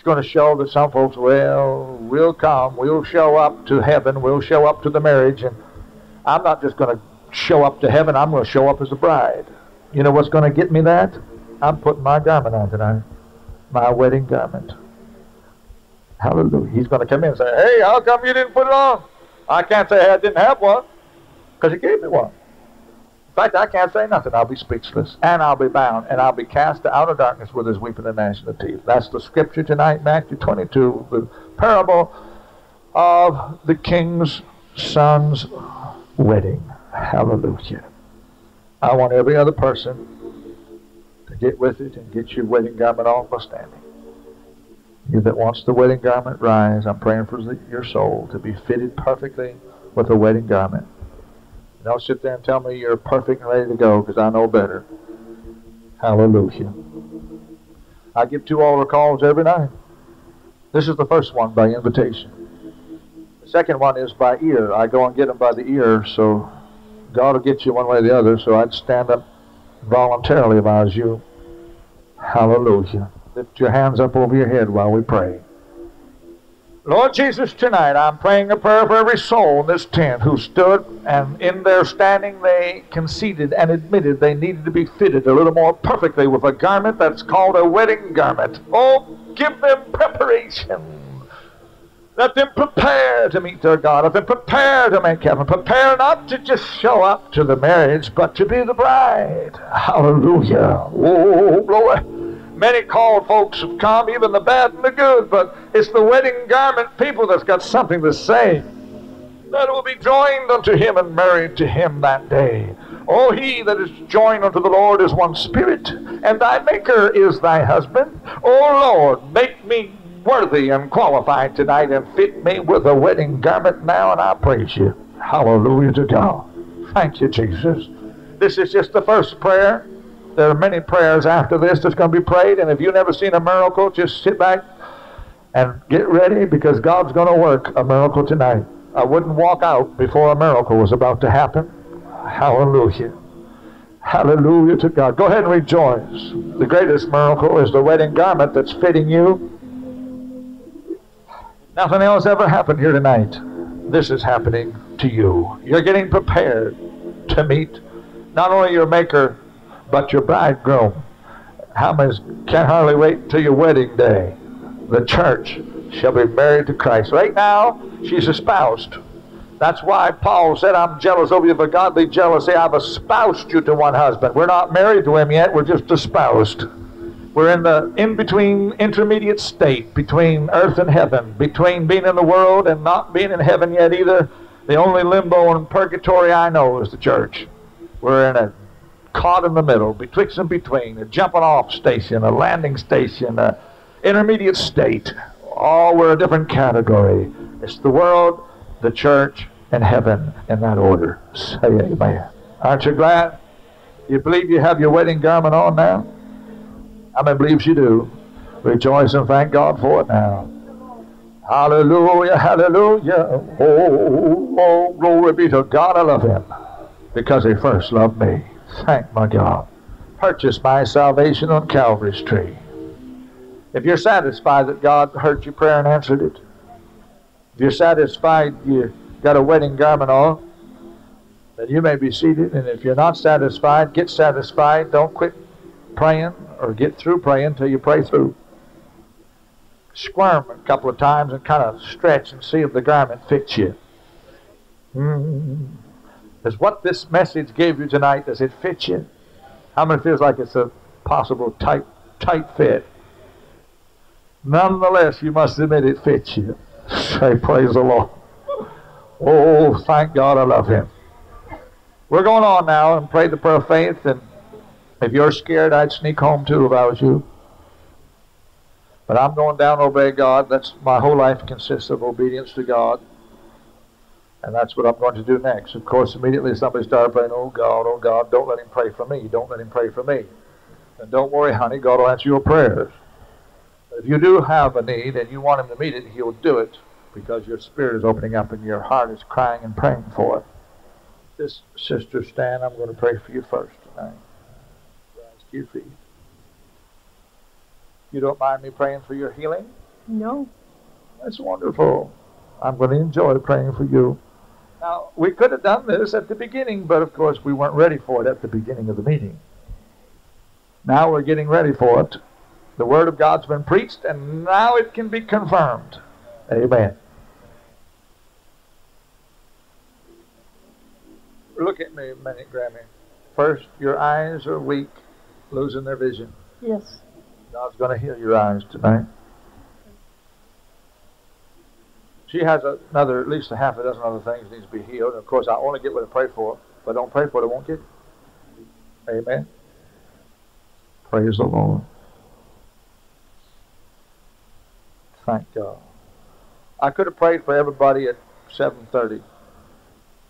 Going to show that some folks, well, we'll come, we'll show up to heaven, we'll show up to the marriage, and I'm not just going to show up to heaven, I'm going to show up as a bride. You know what's going to get me that? I'm putting my garment on tonight, my wedding garment. Hallelujah. He's going to come in and say, Hey, how come you didn't put it on? I can't say I didn't have one because he gave me one. Fact, I can't say nothing. I'll be speechless and I'll be bound and I'll be cast to outer darkness where there's weeping and gnashing of teeth. That's the scripture tonight, Matthew 22, the parable of the king's son's wedding. Hallelujah. I want every other person to get with it and get your wedding garment on by standing. You that wants the wedding garment, rise. I'm praying for your soul to be fitted perfectly with a wedding garment. Don't sit there and tell me you're perfect and ready to go because I know better. Hallelujah. I give two altar calls every night. This is the first one by invitation. The second one is by ear. I go and get them by the ear, so God will get you one way or the other, so I'd stand up voluntarily if I was you. Hallelujah. Lift your hands up over your head while we pray. Lord Jesus, tonight I'm praying a prayer for every soul in this tent who stood and in their standing they conceded and admitted they needed to be fitted a little more perfectly with a garment that's called a wedding garment. Oh, give them preparation. Let them prepare to meet their God. Let them prepare to make heaven. Prepare not to just show up to the marriage, but to be the bride. Hallelujah. Oh, glory. Many called folks have come, even the bad and the good, but it's the wedding garment people that's got something to say. That will be joined unto him and married to him that day. Oh, he that is joined unto the Lord is one spirit, and thy maker is thy husband. Oh, Lord, make me worthy and qualified tonight and fit me with a wedding garment now, and I praise you. Hallelujah to God. Thank you, Jesus. This is just the first prayer. There are many prayers after this that's going to be prayed, and if you've never seen a miracle, just sit back and get ready because God's going to work a miracle tonight. I wouldn't walk out before a miracle was about to happen. Hallelujah. Hallelujah to God. Go ahead and rejoice. The greatest miracle is the wedding garment that's fitting you. Nothing else ever happened here tonight. This is happening to you. You're getting prepared to meet not only your Maker, but your bridegroom. How many can't hardly wait until your wedding day? The church shall be married to Christ. Right now, she's espoused. That's why Paul said, I'm jealous over you for godly jealousy. I've espoused you to one husband. We're not married to him yet, we're just espoused. We're in the in between intermediate state between earth and heaven, between being in the world and not being in heaven yet either. The only limbo and purgatory I know is the church. We're in a caught in the middle, betwixt and between, a jumping off station, a landing station, a intermediate state. All we're a different category. It's the world, the church, and heaven in that order. Say amen. Aren't you glad? You believe you have your wedding garment on now? How many believes you do? Rejoice and thank God for it now. Hallelujah, hallelujah. Oh, oh, oh glory be to God. I love Him because He first loved me. Thank my God. Purchased my salvation on Calvary's tree. If you're satisfied that God heard your prayer and answered it, if you're satisfied you got a wedding garment on, then you may be seated. And if you're not satisfied, get satisfied. Don't quit praying or get through praying until you pray through squirm a couple of times and kind of stretch and see if the garment fits you. Mm. Is what this message gave you tonight, does it fit you? How many feels like it's a possible tight, tight fit? Nonetheless, you must admit it fits you. Say, praise the Lord. Oh, thank God I love Him. We're going on now and pray the prayer of faith. And if you're scared, I'd sneak home too if I was you. But I'm going down to obey God. That's my whole life consists of obedience to God. And that's what I'm going to do next. Of course, immediately somebody started praying, Oh God, oh God, don't let him pray for me. Don't let him pray for me. And don't worry, honey, God will answer your prayers. But if you do have a need and you want him to meet it, he'll do it because your spirit is opening up and your heart is crying and praying for it. This sister Stan, I'm going to pray for you first tonight. Rise to your feet. You don't mind me praying for your healing? No. That's wonderful. I'm going to enjoy praying for you. Now, we could have done this at the beginning, but of course we weren't ready for it at the beginning of the meeting. Now we're getting ready for it. The Word of God's been preached, and now it can be confirmed. Amen. Look at me a minute, Grammy. First, your eyes are weak, losing their vision. Yes. God's going to heal your eyes tonight. She has another, at least a half a dozen other things needs to be healed. And of course, I only get what I pray for. I don't pray for it, I won't get. Amen. Praise the Lord. Thank God. I could have prayed for everybody at 7:30,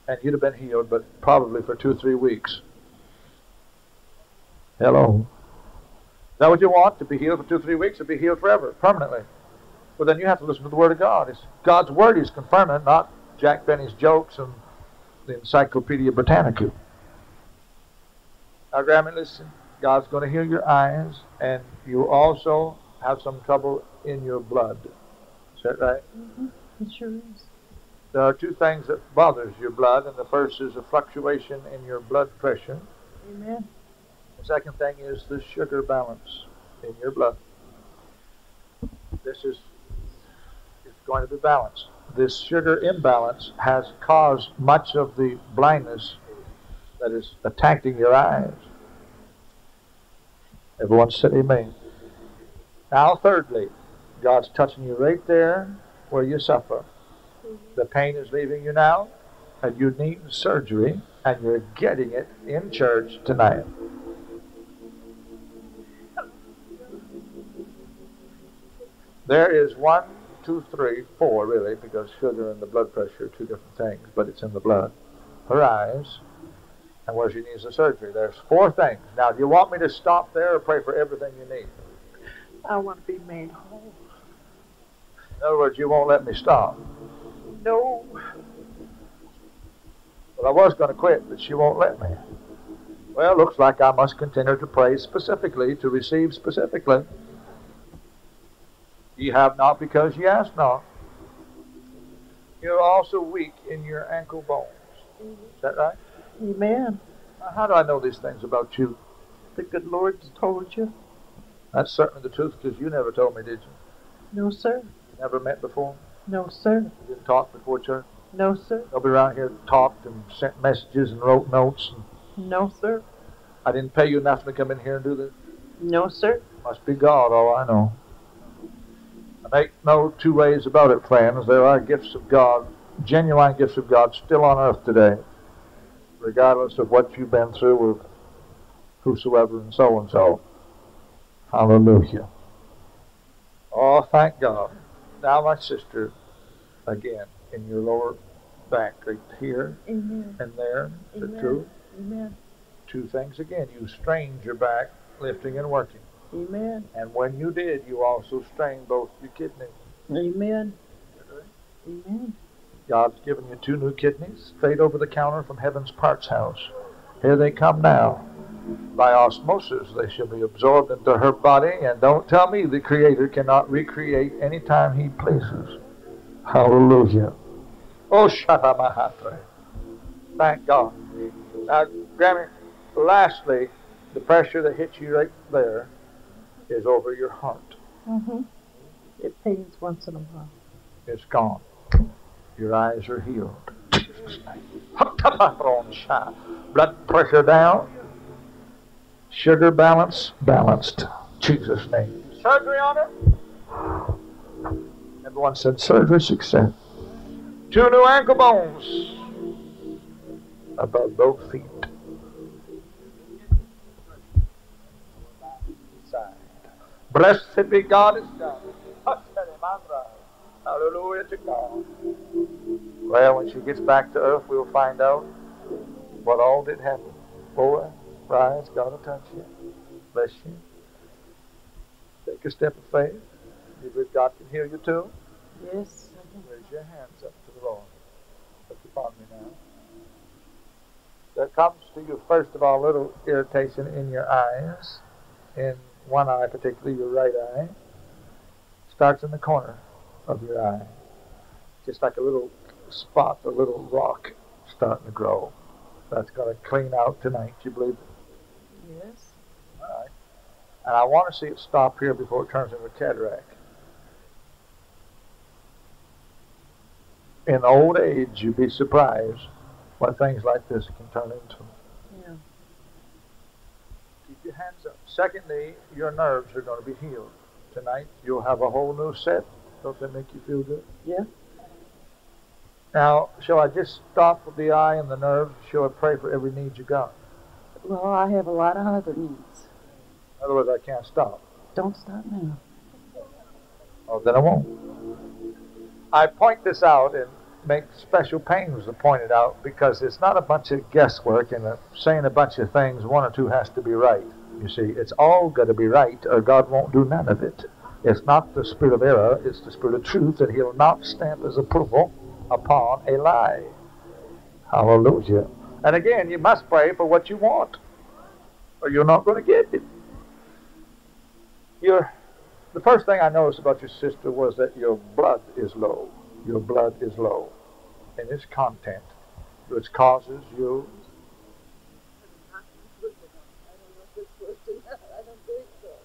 and you'd have been healed, but probably for two or three weeks. Hello. Is that what you want? To be healed for two, three weeks, or be healed forever, permanently? Well, then you have to listen to the Word of God. It's God's Word is confirming, not Jack Benny's jokes and the Encyclopedia Britannica. Now, Grammy, listen. God's going to heal your eyes, and you also have some trouble in your blood. Is that right? Mm-hmm. It sure is. There are two things that bothers your blood, and the first is a fluctuation in your blood pressure. Amen. The Second thing is the sugar balance in your blood. This is going to be balanced. This sugar imbalance has caused much of the blindness that is attacking your eyes. Everyone said amen. Now, thirdly, God's touching you right there where you suffer. The pain is leaving you now, and you need surgery, and you're getting it in church tonight. There is one, two, three, four, really, because sugar and the blood pressure are two different things, but it's in the blood. Her eyes, and where she needs the surgery. There's four things. Now, do you want me to stop there or pray for everything you need? I want to be made whole. In other words, you won't let me stop. No. Well, I was going to quit, but she won't let me. Well, looks like I must continue to pray specifically, to receive specifically. Ye have not because ye ask not. You're also weak in your ankle bones. Is that right? Amen. Now, how do I know these things about you? The good Lord's told you. That's certainly the truth because you never told me, did you? No, sir. Never met before? No, sir. You didn't talk before church? No, sir. Nobody around here and talked and sent messages and wrote notes. And No, sir. I didn't pay you nothing to come in here and do this. No, sir. Must be God, all I know. Make no two ways about it, friends. There are gifts of God, genuine gifts of God, still on earth today, regardless of what you've been through with whosoever and so and so. Hallelujah. Oh, thank God. Now, my sister, again, in your lower back, right here Amen. and there. Is it Amen. true? Amen. Two things again. You strained your back lifting and working. Amen. And when you did, you also strained both your kidneys. Amen. Amen. God's given you two new kidneys, straight over the counter from Heaven's Parts House. Here they come now. By osmosis, they shall be absorbed into her body, and don't tell me the Creator cannot recreate any time He pleases. Hallelujah. Oh, Shatamahatre. Thank God. Now, Grammy, lastly, the pressure that hits you right there is over your heart. Mm-hmm. It pains once in a while. It's gone. Your eyes are healed. Blood pressure down. Sugar balance balanced. Jesus' name. Surgery on it. Everyone said surgery success. Two new ankle bones above both feet. Blessed be God is done. Hallelujah to God. Well, when she gets back to earth, we'll find out what all did happen. Boy, rise, God will touch you. Bless you. Take a step of faith. You believe God can heal you too? Yes. Raise your hands up to the Lord. Look upon me now. There comes to you, first of all, a little irritation in your eyes, in one eye, particularly your right eye. Starts in the corner of your eye. Just like a little spot, a little rock starting to grow. That's going to clean out tonight. Do You believe it? Yes. All right. And I want to see it stop here before it turns into a cataract. In old age, you'd be surprised what things like this can turn into. Yeah. Keep your hands up. Secondly, your nerves are going to be healed. Tonight, you'll have a whole new set. Don't that make you feel good? Yeah. Now, shall I just stop with the eye and the nerves? Shall I pray for every need you got? Well, I have a lot of other needs. Otherwise, I can't stop. Don't stop now. Oh, then I won't. I point this out and make special pains to point it out because it's not a bunch of guesswork and saying a bunch of things. One or two has to be right. You see, it's all got to be right, or God won't do none of it. It's not the spirit of error; it's the spirit of truth, and He'll not stamp His approval upon a lie. Hallelujah. And again, you must pray for what you want, or you're not going to get it. Your, the first thing I noticed about your sister was that your blood is low. Your blood is low in its content, which causes you.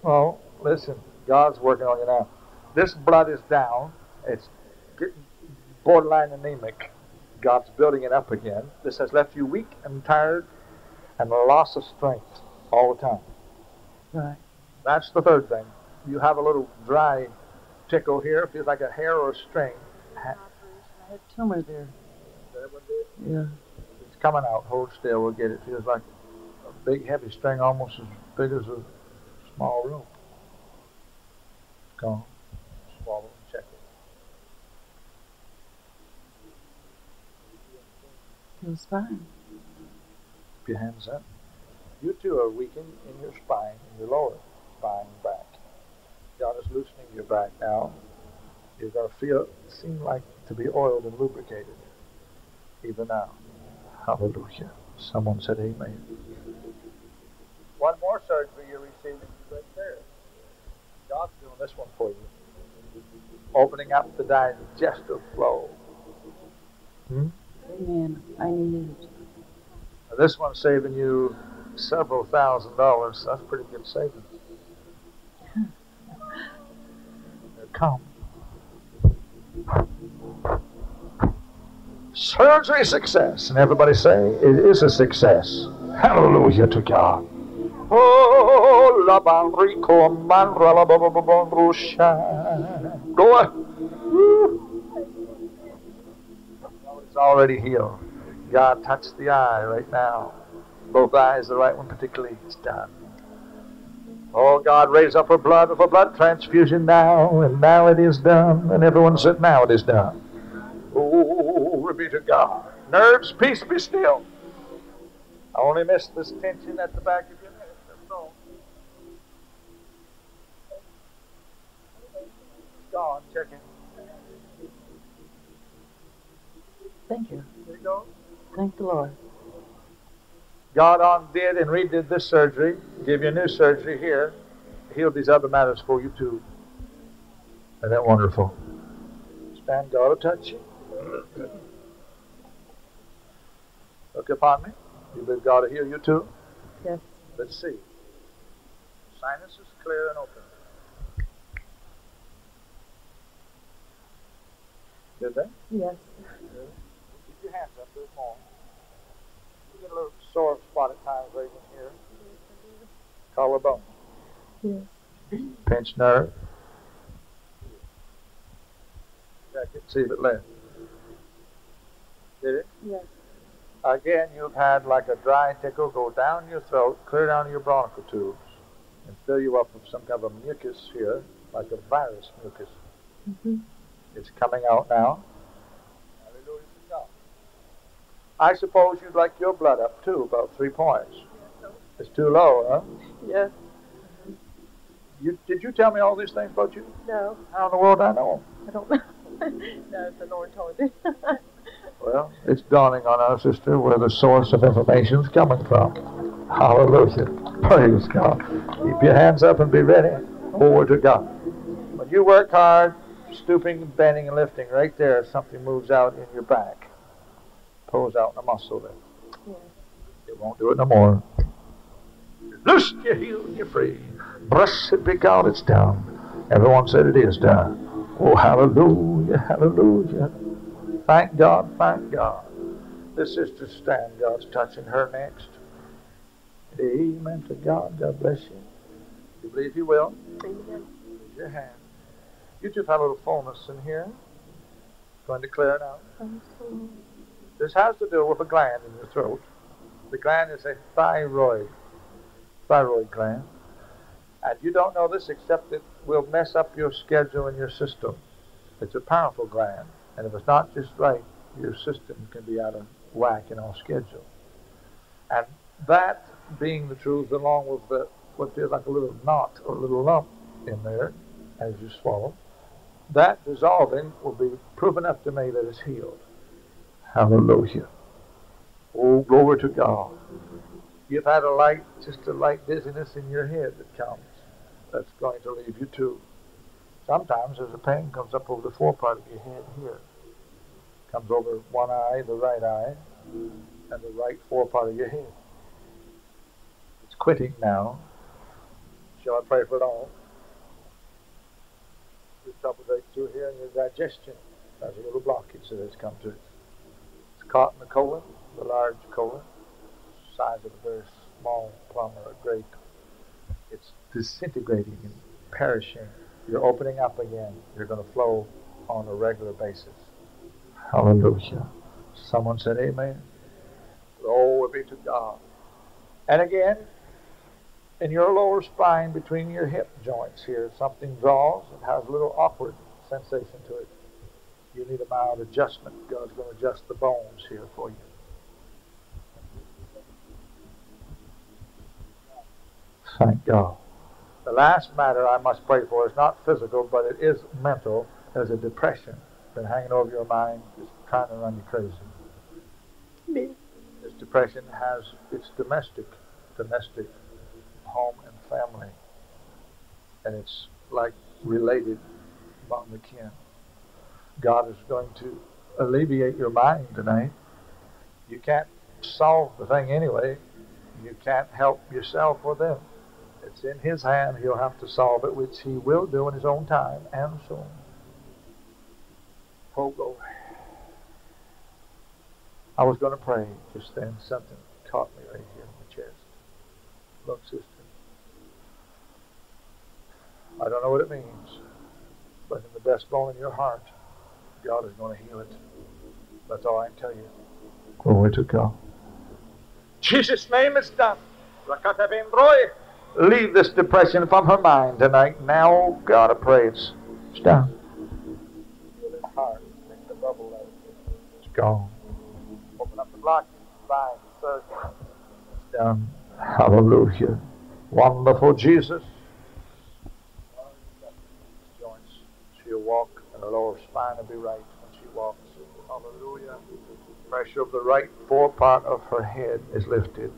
Well, listen, God's working on you now. This blood is down. It's borderline anemic. God's building it up again. This has left you weak and tired and a loss of strength all the time. Right. That's the third thing. You have a little dry tickle here, It feels like a hair or a string. I had a tumor there. Yeah. It's coming out. Hold still. We'll get it. Feels like a big, heavy string, almost as big as a small room. Gone. Swallow and check it. Feels fine. Keep your hands up. You too are weakened in your spine, in your lower spine and back. God is loosening your back now. You're going to feel, seem like to be oiled and lubricated, even now. Hallelujah. Someone said amen. One more surgery you're receiving right there. God's doing this one for you. Opening up the digestive flow. Hmm? Amen. I need it. Now, this one's saving you several thousand dollars. That's pretty good savings. Come. Surgery success. And everybody say, it is a success. Hallelujah to God. Oh, la banrico manra la babababandrusha. Go on. It's already healed. God touched the eye right now. Both eyes, the right one particularly, it's done. Oh, God, raise up her blood for blood transfusion now, and now it is done. And everyone said, now it is done. Oh, be to God. Nerves, peace, be still. I only missed this tension at the back of your head. That's all. Gone. Check it. Thank you. There you go. Thank the Lord. God undid and redid this surgery, give you a new surgery here, healed these other matters for you too. Isn't that wonderful? Stand, God will touch you. Look upon me. You believe God to heal you too? Yes. Let's see. Sinus is clear and open. Did they? Yes. Keep your hands up. There's more. You get a little sore spot at times right in here. Collarbone. Yes. Pinched nerve. Check it. See if it left. Did it? Yes. Again, you've had like a dry tickle go down your throat, clear down your bronchial tubes, and fill you up with some kind of a mucus here, like a virus mucus. Mm-hmm. It's coming out now. Hallelujah to God. I suppose you'd like your blood up too, about three points. It's too low, huh? Yes. You, did you tell me all these things about you? No. How in the world I know? I don't know. no, the Lord told me. Well, it's dawning on our sister where the source of information is coming from. Hallelujah. Praise God. Keep your hands up and be ready. Forward to God. When you work hard, stooping, bending, and lifting, right there, something moves out in your back. Pulls out a muscle there. yes. It won't do it no more. Loose, you're healed, you're free. Blessed be God, it's done. Everyone said it is done. Oh, hallelujah, hallelujah. Thank God, thank God. This sister stand, God's touching her next. Amen to God. God bless you. You believe you will? Amen. Raise your hand. You just have a little fullness in here. Going to clear it out. This has to do with a gland in your throat. The gland is a thyroid, thyroid gland. And you don't know this except it will mess up your schedule and your system. It's a powerful gland. And if it's not just right, your system can be out of whack and off schedule. And that being the truth, along with the, what feels like a little knot or a little lump in there as you swallow, that dissolving will be proof enough to me that it's healed. Hallelujah. Oh, glory to God. You've had a light, just a light dizziness in your head that comes. That's going to leave you too. Sometimes there's a pain comes up over the forepart of your head here. Comes over one eye, the right eye, and the right forepart of your head. It's quitting now. Shall I pray for it all? Your trouble right through here in your digestion. There's a little blockage that has come to it. It's caught in the colon, the large colon, size of a very small plum or a grape. It's disintegrating and perishing. You're opening up again. You're going to flow on a regular basis. Hallelujah. Someone said amen. Glory be to God. And again, in your lower spine between your hip joints here, something draws. It has a little awkward sensation to it. You need a mild adjustment. God's going to adjust the bones here for you. Thank God. The last matter I must pray for is not physical, but it is mental. There's a depression been hanging over your mind, just trying to run you crazy. me. This depression has its domestic, domestic home and family, and it's like related among the kin. God is going to alleviate your mind tonight. You can't solve the thing anyway. You can't help yourself or them. It's in His hand. He'll have to solve it, which He will do in His own time and soon. Oh, glory. I was going to pray just then. Something caught me right here in my chest. Look, sister. I don't know what it means, but in the best bone in your heart, God is going to heal it. That's all I can tell you. Glory to God. Jesus' name is done. Leave this depression from her mind tonight. Now, oh God, I pray it's, it's done. Feel his heart. Make the bubble out. It's gone. Open up the block. Five, third. done. Hallelujah. Wonderful Jesus. Joints. She'll walk and her lower spine will be right when she walks. Hallelujah. Pressure of the right forepart of her head is lifted.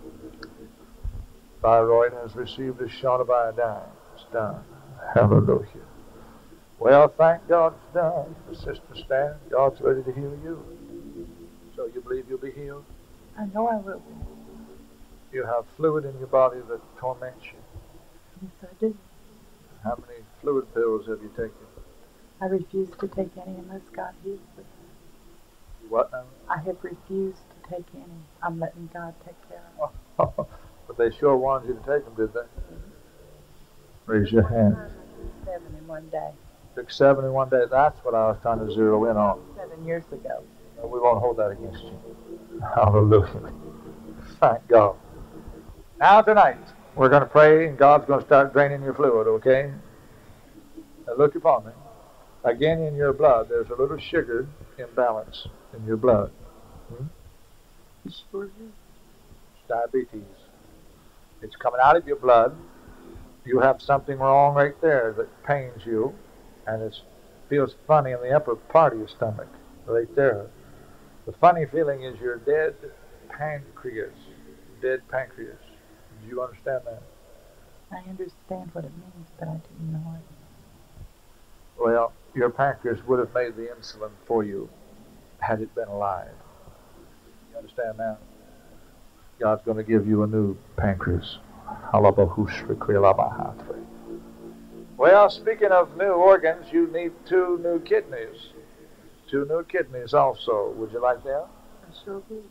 Thyroid has received a shot of iodine. It's done. Hallelujah. Well, thank God it's done. Sister stand. God's ready to heal you. So you believe you'll be healed? I know I will be. You have fluid in your body that torments you. Yes, I do. How many fluid pills have you taken? I refuse to take any unless God heals me. What now? I have refused to take any. I'm letting God take care of it. but they sure wanted you to take them, did they? Raise your hand. Seven in one day. Took seven in one day. That's what I was trying to zero in on. Seven years ago. We won't hold that against you. Hallelujah. Thank God. Now tonight, we're going to pray, and God's going to start draining your fluid, okay? Now look upon me. Again, in your blood, there's a little sugar imbalance in your blood. Hmm? Diabetes. It's coming out of your blood. You have something wrong right there that pains you, and it feels funny in the upper part of your stomach, right there. The funny feeling is your dead pancreas. Dead pancreas. Do you understand that? I understand what it means, but I didn't know it. Well, your pancreas would have made the insulin for you had it been alive. You understand now? God's going to give you a new pancreas. Well, speaking of new organs, you need two new kidneys. Two new kidneys also. Would you like them? I sure would.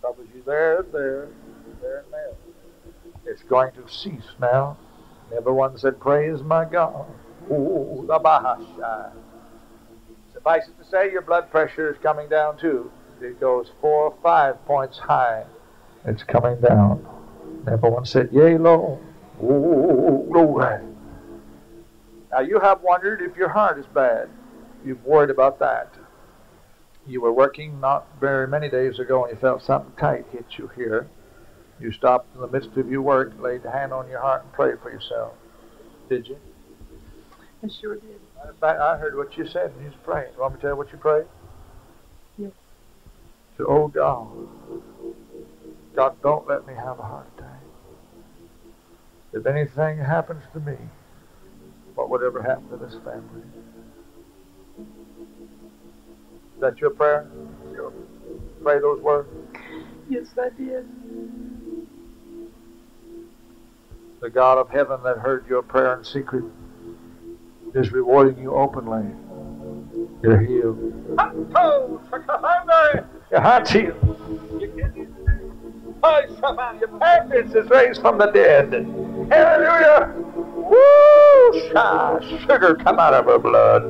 Trouble you there, there, there, and there. It's going to cease now. Everyone said, Praise my God. Bahasha. Ah. Suffice it to say, your blood pressure is coming down too. It goes four or five points high. It's coming down. Everyone said, Yea, Lord. Now you have wondered if your heart is bad. You've worried about that. You were working not very many days ago and you felt something tight hit you here. You stopped in the midst of your work, laid a hand on your heart, and prayed for yourself. Did you? I sure did. In fact, I heard what you said and you was praying. You want me to tell you what you prayed? Yes. To, oh God, God, don't let me have a heart attack. If anything happens to me, what would ever happen to this family? Is that your prayer? You pray those words? Yes, I did. The God of heaven that heard your prayer in secret is rewarding you openly. You're healed. Hot toes for Kalamberry. Your heart's healed. Your pancreas is raised from the dead. Hallelujah. Woo! Sugar come out of her blood.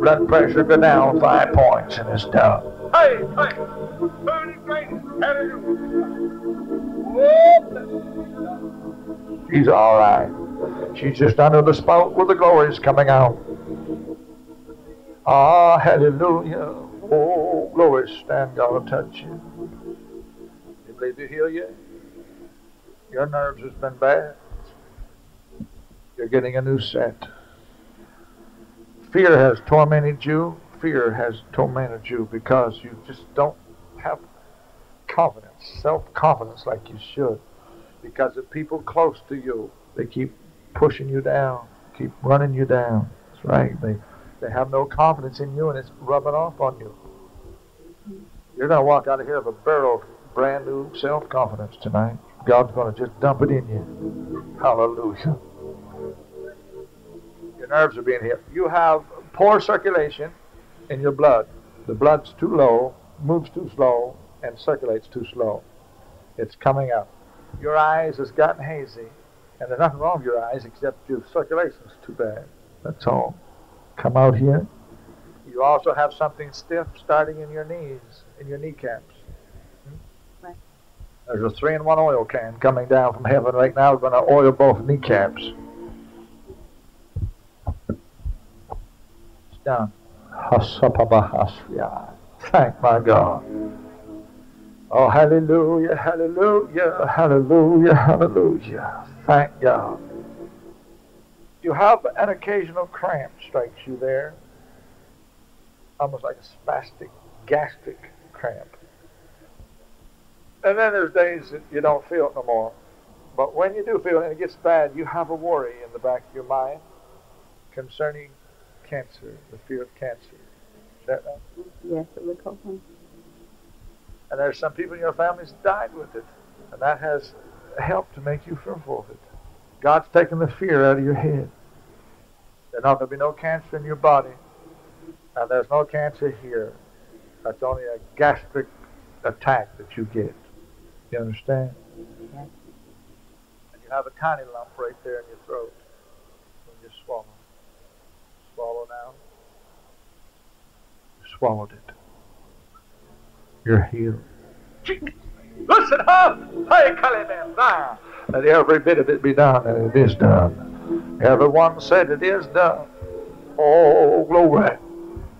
Blood pressure go down five points and it's done. Hey, hey. Food is great. Hallelujah. She's all right. She's just under the spout where the glory's coming out. Ah, hallelujah. Oh, glory, stand God will touch you. You believe to heal you? Your nerves has been bad. You're getting a new set. Fear has tormented you. Fear has tormented you because you just don't have confidence, self-confidence like you should. Because of people close to you, they keep pushing you down, keep running you down. That's right. They they have no confidence in you, and it's rubbing off on you. You're going to walk out of here with a barrel of brand new self-confidence tonight. God's going to just dump it in you. Hallelujah. Your nerves are being hit. You have poor circulation in your blood. The blood's too low, moves too slow, and circulates too slow. It's coming up. Your eyes has gotten hazy, and there's nothing wrong with your eyes except your circulation's too bad. That's all. Come out here. You also have something stiff starting in your knees, in your kneecaps. Hmm? Right. There's a three-in-one oil can coming down from heaven right now. We're going to oil both kneecaps. It's done. Thank my God. Oh, hallelujah, hallelujah, hallelujah, hallelujah. Thank God. You have an occasional cramp strikes you there, almost like a spastic, gastric cramp. And then there's days that you don't feel it no more. But when you do feel it and it gets bad, you have a worry in the back of your mind concerning cancer, the fear of cancer. Is that right? Yes, it would him. And there's some people in your family that died with it. And that has helped to make you fearful of it. God's taken the fear out of your head. There's not going to be no cancer in your body. And there's no cancer here. That's only a gastric attack that you get. You understand? And you have a tiny lump right there in your throat when you swallow. Swallow now. You swallowed it. You're. Listen up! Hey, now. Let every bit of it be done, and it is done. Everyone said it is done. Oh, glory.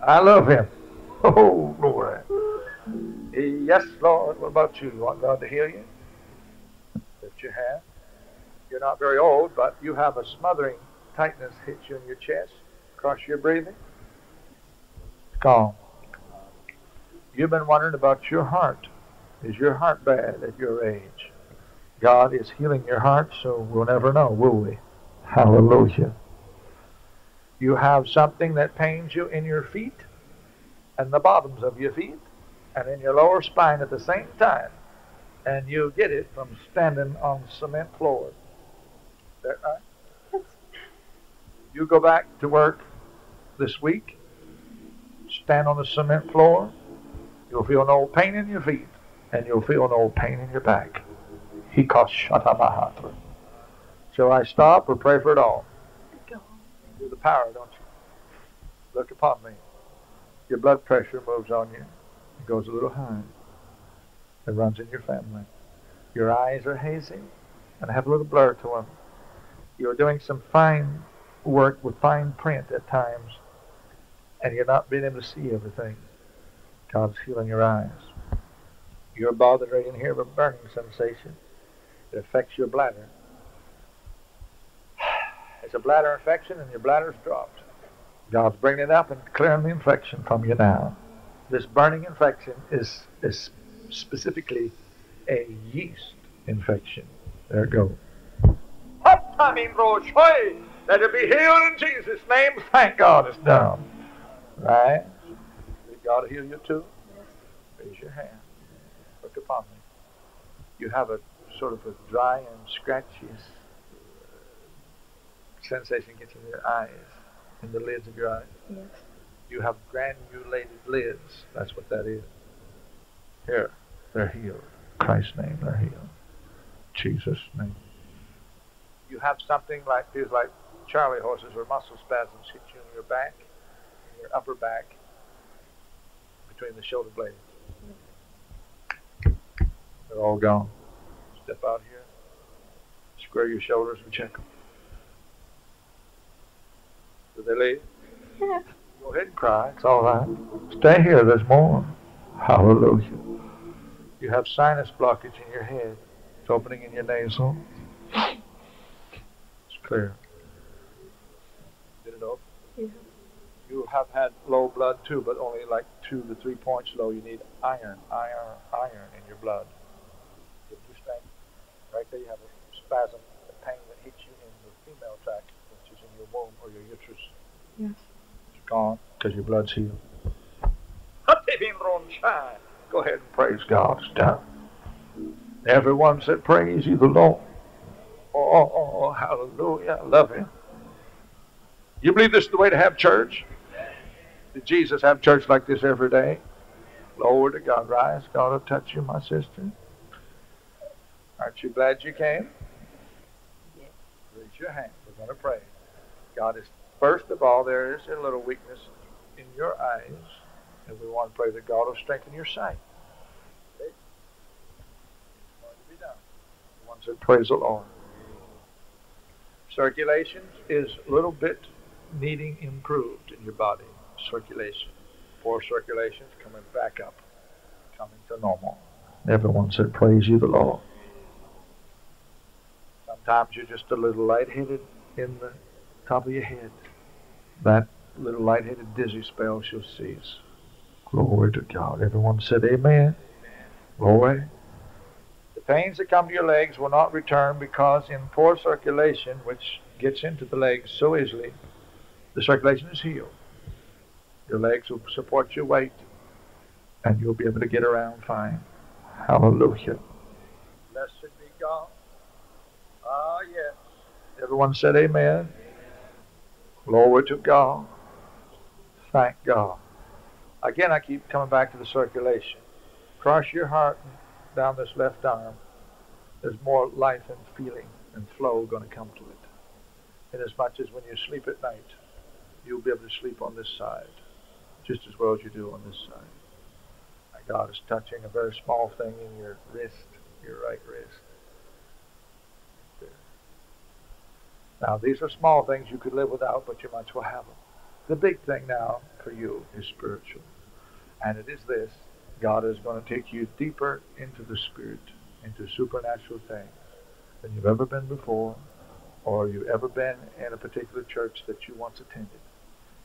I love him. Oh, glory. Yes, Lord. What about you? Do you want God to heal you? That you have. You're not very old, but you have a smothering tightness hit you in your chest, across your breathing. It's gone. You've been wondering about your heart. Is your heart bad at your age? God is healing your heart, so we'll never know, will we? Hallelujah. You have something that pains you in your feet and the bottoms of your feet and in your lower spine at the same time. And you get it from standing on cement floor. Is that right? You go back to work this week, stand on the cement floor, you'll feel no pain in your feet, and you'll feel no pain in your back. He calls Shatabahatra. Shall I stop or pray for it all? Go. You're the power, don't you? Look upon me. Your blood pressure moves on you. It goes a little high. It runs in your family. Your eyes are hazy and have a little blur to them. You're doing some fine work with fine print at times, and you're not being able to see everything. God's healing your eyes. You're bothered right in here with a burning sensation. It affects your bladder. It's a bladder infection, and your bladder's dropped. God's bringing it up and clearing the infection from you now. This burning infection is, is specifically a yeast infection. There it goes. Let it be healed in Jesus' name. Thank God it's done. Right? God heal you too? Raise your hand. Look upon me. You have a sort of a dry and scratchy uh, sensation gets in your eyes, in the lids of your eyes. Yes. You have granulated lids. That's what that is. Here, they're healed. Christ's name, they're healed. Jesus' name. You have something like feels like Charlie horses or muscle spasms hit you in your back, in your upper back, between the shoulder blades. They're all gone. Step out here. Square your shoulders and check them. Did they leave? Yeah. Go ahead and cry. It's all right. Stay here. There's more. Hallelujah. You have sinus blockage in your head. It's opening in your nasal. It's clear. Did it open? Yeah. You have had low blood too, but only like two to three points low. You need iron, iron, iron in your blood. Did you understand? Right there, you have a spasm, a pain that hits you in the female tract, which is in your womb or your uterus. Yes. It's gone because your blood's healed. Go ahead and praise God. It's done. Everyone said, Praise you, the Lord. Oh, oh, oh, hallelujah. I love Him. You believe this is the way to have church? Did Jesus have church like this every day? Glory to God. Rise. God will touch you, my sister. Aren't you glad you came? Yes. Raise your hand. We're going to pray. God is, first of all, there is a little weakness in your eyes, and we want to pray that God will strengthen your sight. Okay? It's going to be done. One said, Praise the Lord. Circulation is a little bit needing improved in your body. Circulation. Poor circulation coming back up, coming to normal. Everyone said, Praise you, the Lord. Sometimes you're just a little lightheaded in the top of your head. That little lightheaded dizzy spell shall cease. Glory to God. Everyone said, Amen. Glory. The pains that come to your legs will not return because in poor circulation, which gets into the legs so easily, the circulation is healed. Your legs will support your weight, and you'll be able to get around fine. Hallelujah. Blessed be God. Ah, yes. Everyone said amen. Glory to God. Thank God. Again, I keep coming back to the circulation. Cross your heart down this left arm. There's more life and feeling and flow going to come to it. Inasmuch as when you sleep at night, you'll be able to sleep on this side just as well as you do on this side. God is touching a very small thing in your wrist, your right wrist. Now, these are small things you could live without, but you might as well have them. The big thing now for you is spiritual. And it is this God is going to take you deeper into the Spirit, into supernatural things than you've ever been before, or you've ever been in a particular church that you once attended.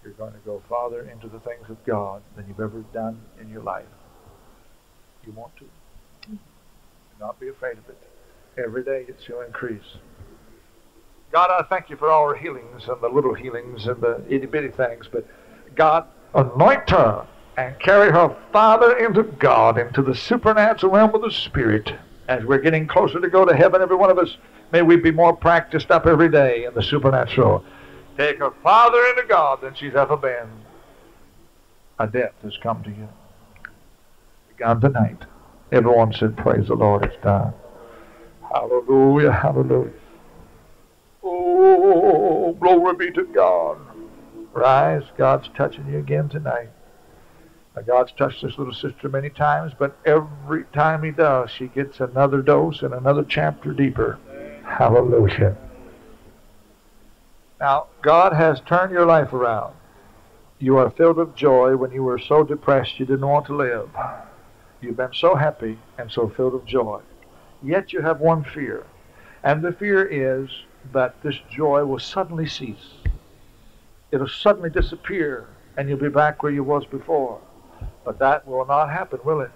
You're going to go farther into the things of God than you've ever done in your life. You want to. Do not be afraid of it. Every day it shall increase. God, I thank you for all our healings and the little healings and the itty bitty things, but God, anoint her and carry her farther into God, into the supernatural realm of the Spirit. As we're getting closer to go to heaven, every one of us, may we be more practiced up every day in the supernatural. Take her farther into God than she's ever been. A death has come to you. Begun tonight. Everyone said, Praise the Lord, it's done. Hallelujah, hallelujah. Oh, glory be to God. Rise. God's touching you again tonight. Now, God's touched this little sister many times, but every time He does, she gets another dose and another chapter deeper. Hallelujah. Now, God has turned your life around. You are filled with joy when you were so depressed you didn't want to live. You've been so happy and so filled with joy. Yet you have one fear. And the fear is that this joy will suddenly cease. It'll suddenly disappear and you'll be back where you was before. But that will not happen, will it?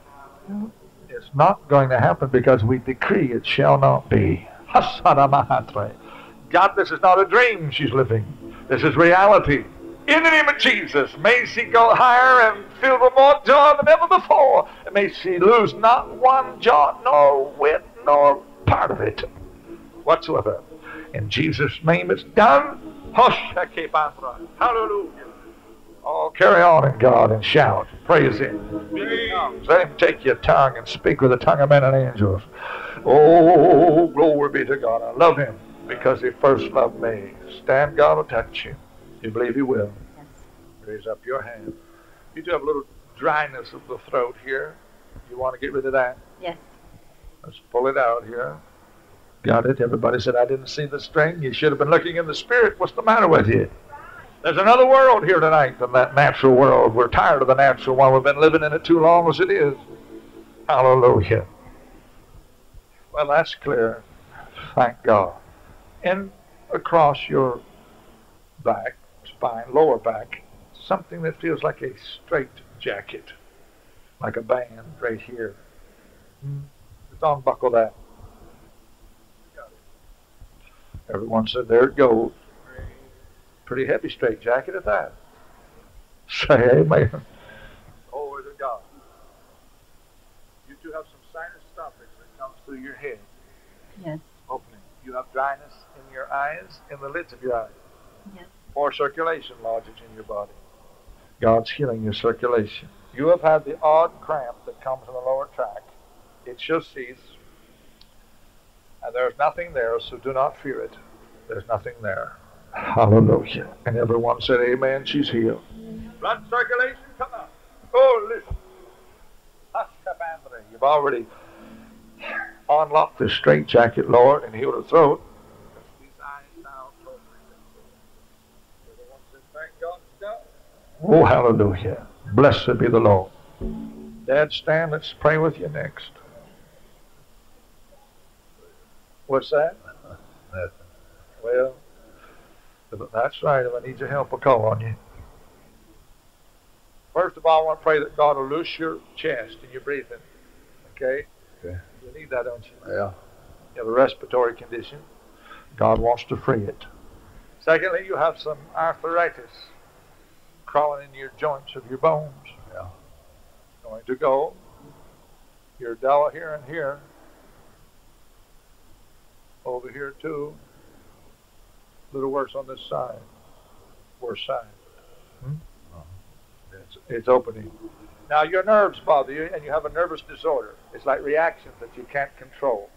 It's not going to happen because we decree it shall not be. God, this is not a dream she's living. This is reality. In the name of Jesus, may she go higher and filled with more joy than ever before. And may she lose not one jot, nor whit, nor part of it whatsoever. In Jesus' name it's done. Hallelujah. Oh, carry on in God and shout. Praise Him. Let Him take your tongue and speak with the tongue of men and angels. Oh, glory be to God. I love Him because he first loved me. Stand, God will touch you. You believe he will? Yes. Raise up your hand. You do have a little dryness of the throat here. You want to get rid of that? Yes. Let's pull it out here. Got it? Everybody said, I didn't see the string. You should have been looking in the spirit. What's the matter with you? There's another world here tonight than that natural world. We're tired of the natural one. We've been living in it too long as it is. Hallelujah. Well, that's clear. Thank God and across your back, spine, lower back, something that feels like a straight jacket, like a band right here. Mm-hmm. Just unbuckle that. Everyone said, there it goes. Pretty heavy straight jacket at that. Say amen. Glory to God. You do have some sinus stoppage that comes through your head. Yes. Opening. You have dryness in your eyes, in the lids of your eyes. Yes. More circulation lodges in your body. God's healing your circulation. You have had the odd cramp that comes in the lower tract. It shall cease. And there's nothing there, so do not fear it. There's nothing there. Hallelujah. And everyone said, Amen. She's healed. Blood circulation, come on. Oh, listen. You've already unlocked the straitjacket, Lord, and healed her throat. Oh, hallelujah. Blessed be the Lord. Dad, stand. Let's pray with you next. What's that? Nothing. Well, that's right. If I need your help, I'll call on you. First of all, I want to pray that God will loose your chest and your breathing. Okay? Okay. You need that, don't you? Yeah. You have a respiratory condition. God wants to free it. Secondly, you have some arthritis crawling into your joints of your bones. Yeah. Going to go. You're dull here and here. Over here too. A little worse on this side. Worse side. Hmm? It's, it's opening. Now your nerves bother you, and you have a nervous disorder. It's like reactions that you can't control.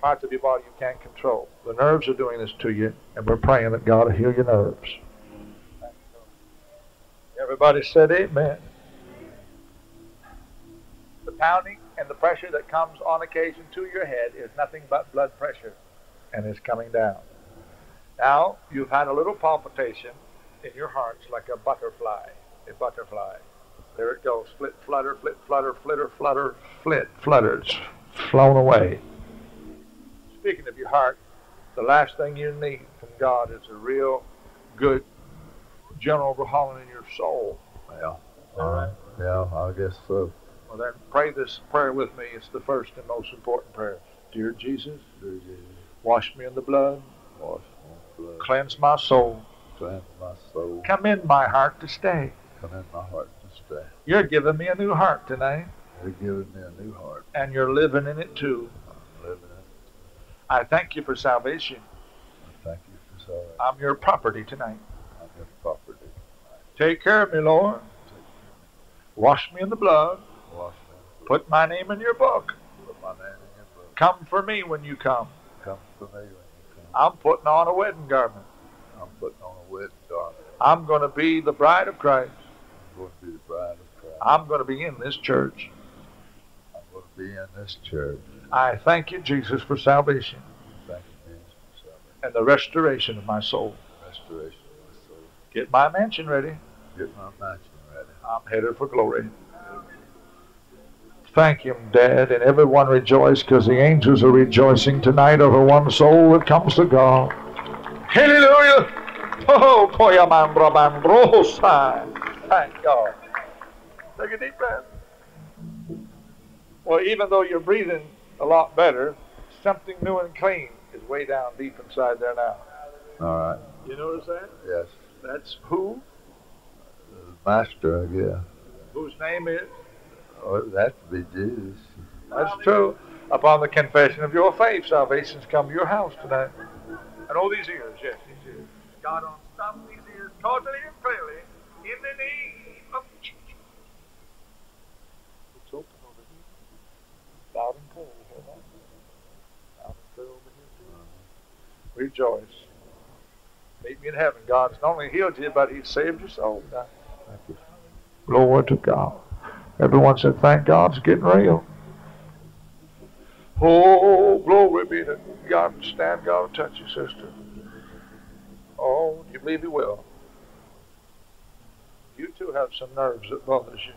Parts of your body you can't control. The nerves are doing this to you, and we're praying that God will heal your nerves. Everybody said amen. The pounding and the pressure that comes on occasion to your head is nothing but blood pressure, and is coming down. Now, you've had a little palpitation in your hearts like a butterfly. A butterfly. There it goes. Flit, flutter, flit, flutter, flitter, flutter, flit, flutters. Flown away. Speaking of your heart, the last thing you need from God is a real good general overhauling in your soul. Yeah. All right. Yeah, I guess so. Well, then pray this prayer with me. It's the first and most important prayer. Dear Jesus, Dear Jesus, wash me in the blood, wash my blood, cleanse my soul, cleanse my soul, come in my heart to stay. come in my heart to stay. You're giving me a new heart tonight, You're giving me a new heart. and you're living in it too. I'm living in it. I thank you for salvation. I thank you for salvation. I'm your property tonight. I'm your property. Take care of me, Lord. Wash me in the blood. Put my name in your book. Put my name in your book. Come for me when you come. Come for me when you come. I'm putting on a wedding garment. I'm putting on a wedding garment. I'm going to be the bride of Christ. I'm going to be the bride of Christ. I'm going to be in this church. I'm going to be in this church. I thank you, Jesus, for salvation Thank you, Jesus, for salvation. and the restoration of my soul. Restoration of my soul. Get my mansion ready. Get my mansion ready. I'm headed for glory. Thank Him, Dad, and everyone rejoice because the angels are rejoicing tonight over one soul that comes to God. Hallelujah! Oh, koyamambra mandrosa. Thank God. Take a deep breath. Well, even though you're breathing a lot better, something new and clean is way down deep inside there now. All right. You notice that? Yes. That's who? The master, I guess. Whose name is? Oh, has to be Jesus. That's true. Upon the confession of your faith, salvation's come to your house tonight. And all these ears, yes, these ears. God unstop these ears totally and clearly in the name of Jesus. It's open over here. Loud and clear, you hear that? Loud and clear over here too. Uh-huh. Rejoice. Meet me in heaven. God's not only healed you, but He's saved your soul. Thank you. Glory to God. Everyone said, Thank God, it's getting real. Oh, glory be to God. Stand, God will touch you, sister. Oh, you believe He will. You too have some nerves that bothers you.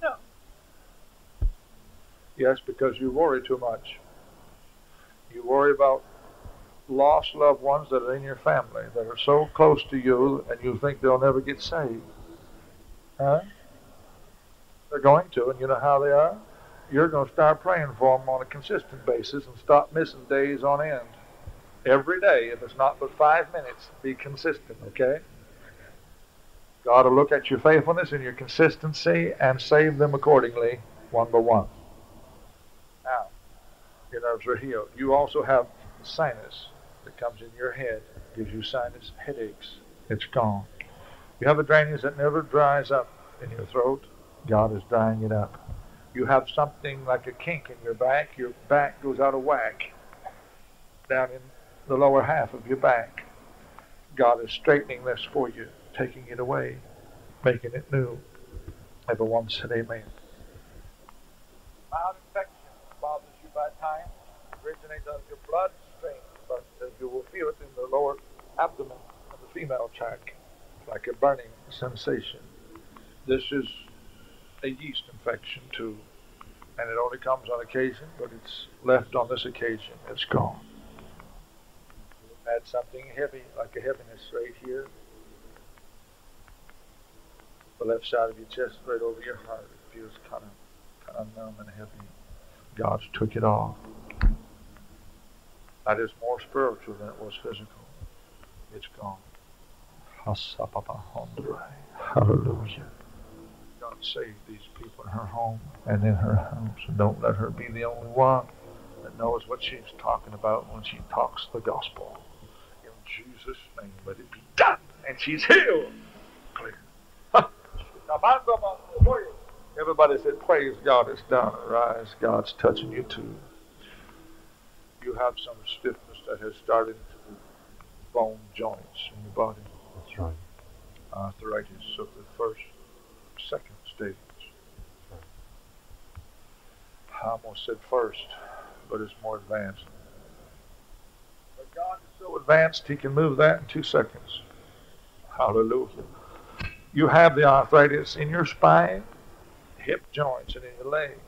So, Yes, because you worry too much. You worry about lost loved ones that are in your family that are so close to you and you think they'll never get saved. Huh? They're going to, and you know how they are? You're going to start praying for them on a consistent basis and stop missing days on end. Every day, if it's not but five minutes, be consistent, okay? God will look at your faithfulness and your consistency and save them accordingly, one by one. Now, your nerves are healed. You also have sinus comes in your head, gives you sinus headaches. It's gone. You have a drainage that never dries up in your throat. God is drying it up. You have something like a kink in your back. Your back goes out of whack down in the lower half of your back. God is straightening this for you, taking it away, making it new. Everyone said amen. Mild infection bothers you by times, originates out of your bloodstream, but uh, you will feel it in the lower abdomen of the female tract, like a burning sensation. This is a yeast infection too. And it only comes on occasion, but it's left on this occasion. It's gone. Had something heavy, like a heaviness right here. The left side of your chest, right over your heart. It feels kind of, kind of numb and heavy. God's took it off. That is more spiritual than it was physical. It's gone. Hallelujah. God save these people in her home and in her house. And don't let her be the only one that knows what she's talking about when she talks the gospel. In Jesus' name, let it be done. And she's healed. Clear. Everybody said, Praise God, it's done. Arise, God's touching you too. You have some stiffness that has started to the bone joints in your body. That's right. Arthritis of the first, second stage. I almost said first, but it's more advanced. But God is so advanced, He can move that in two seconds. Hallelujah. You have the arthritis in your spine, hip joints, and in your legs.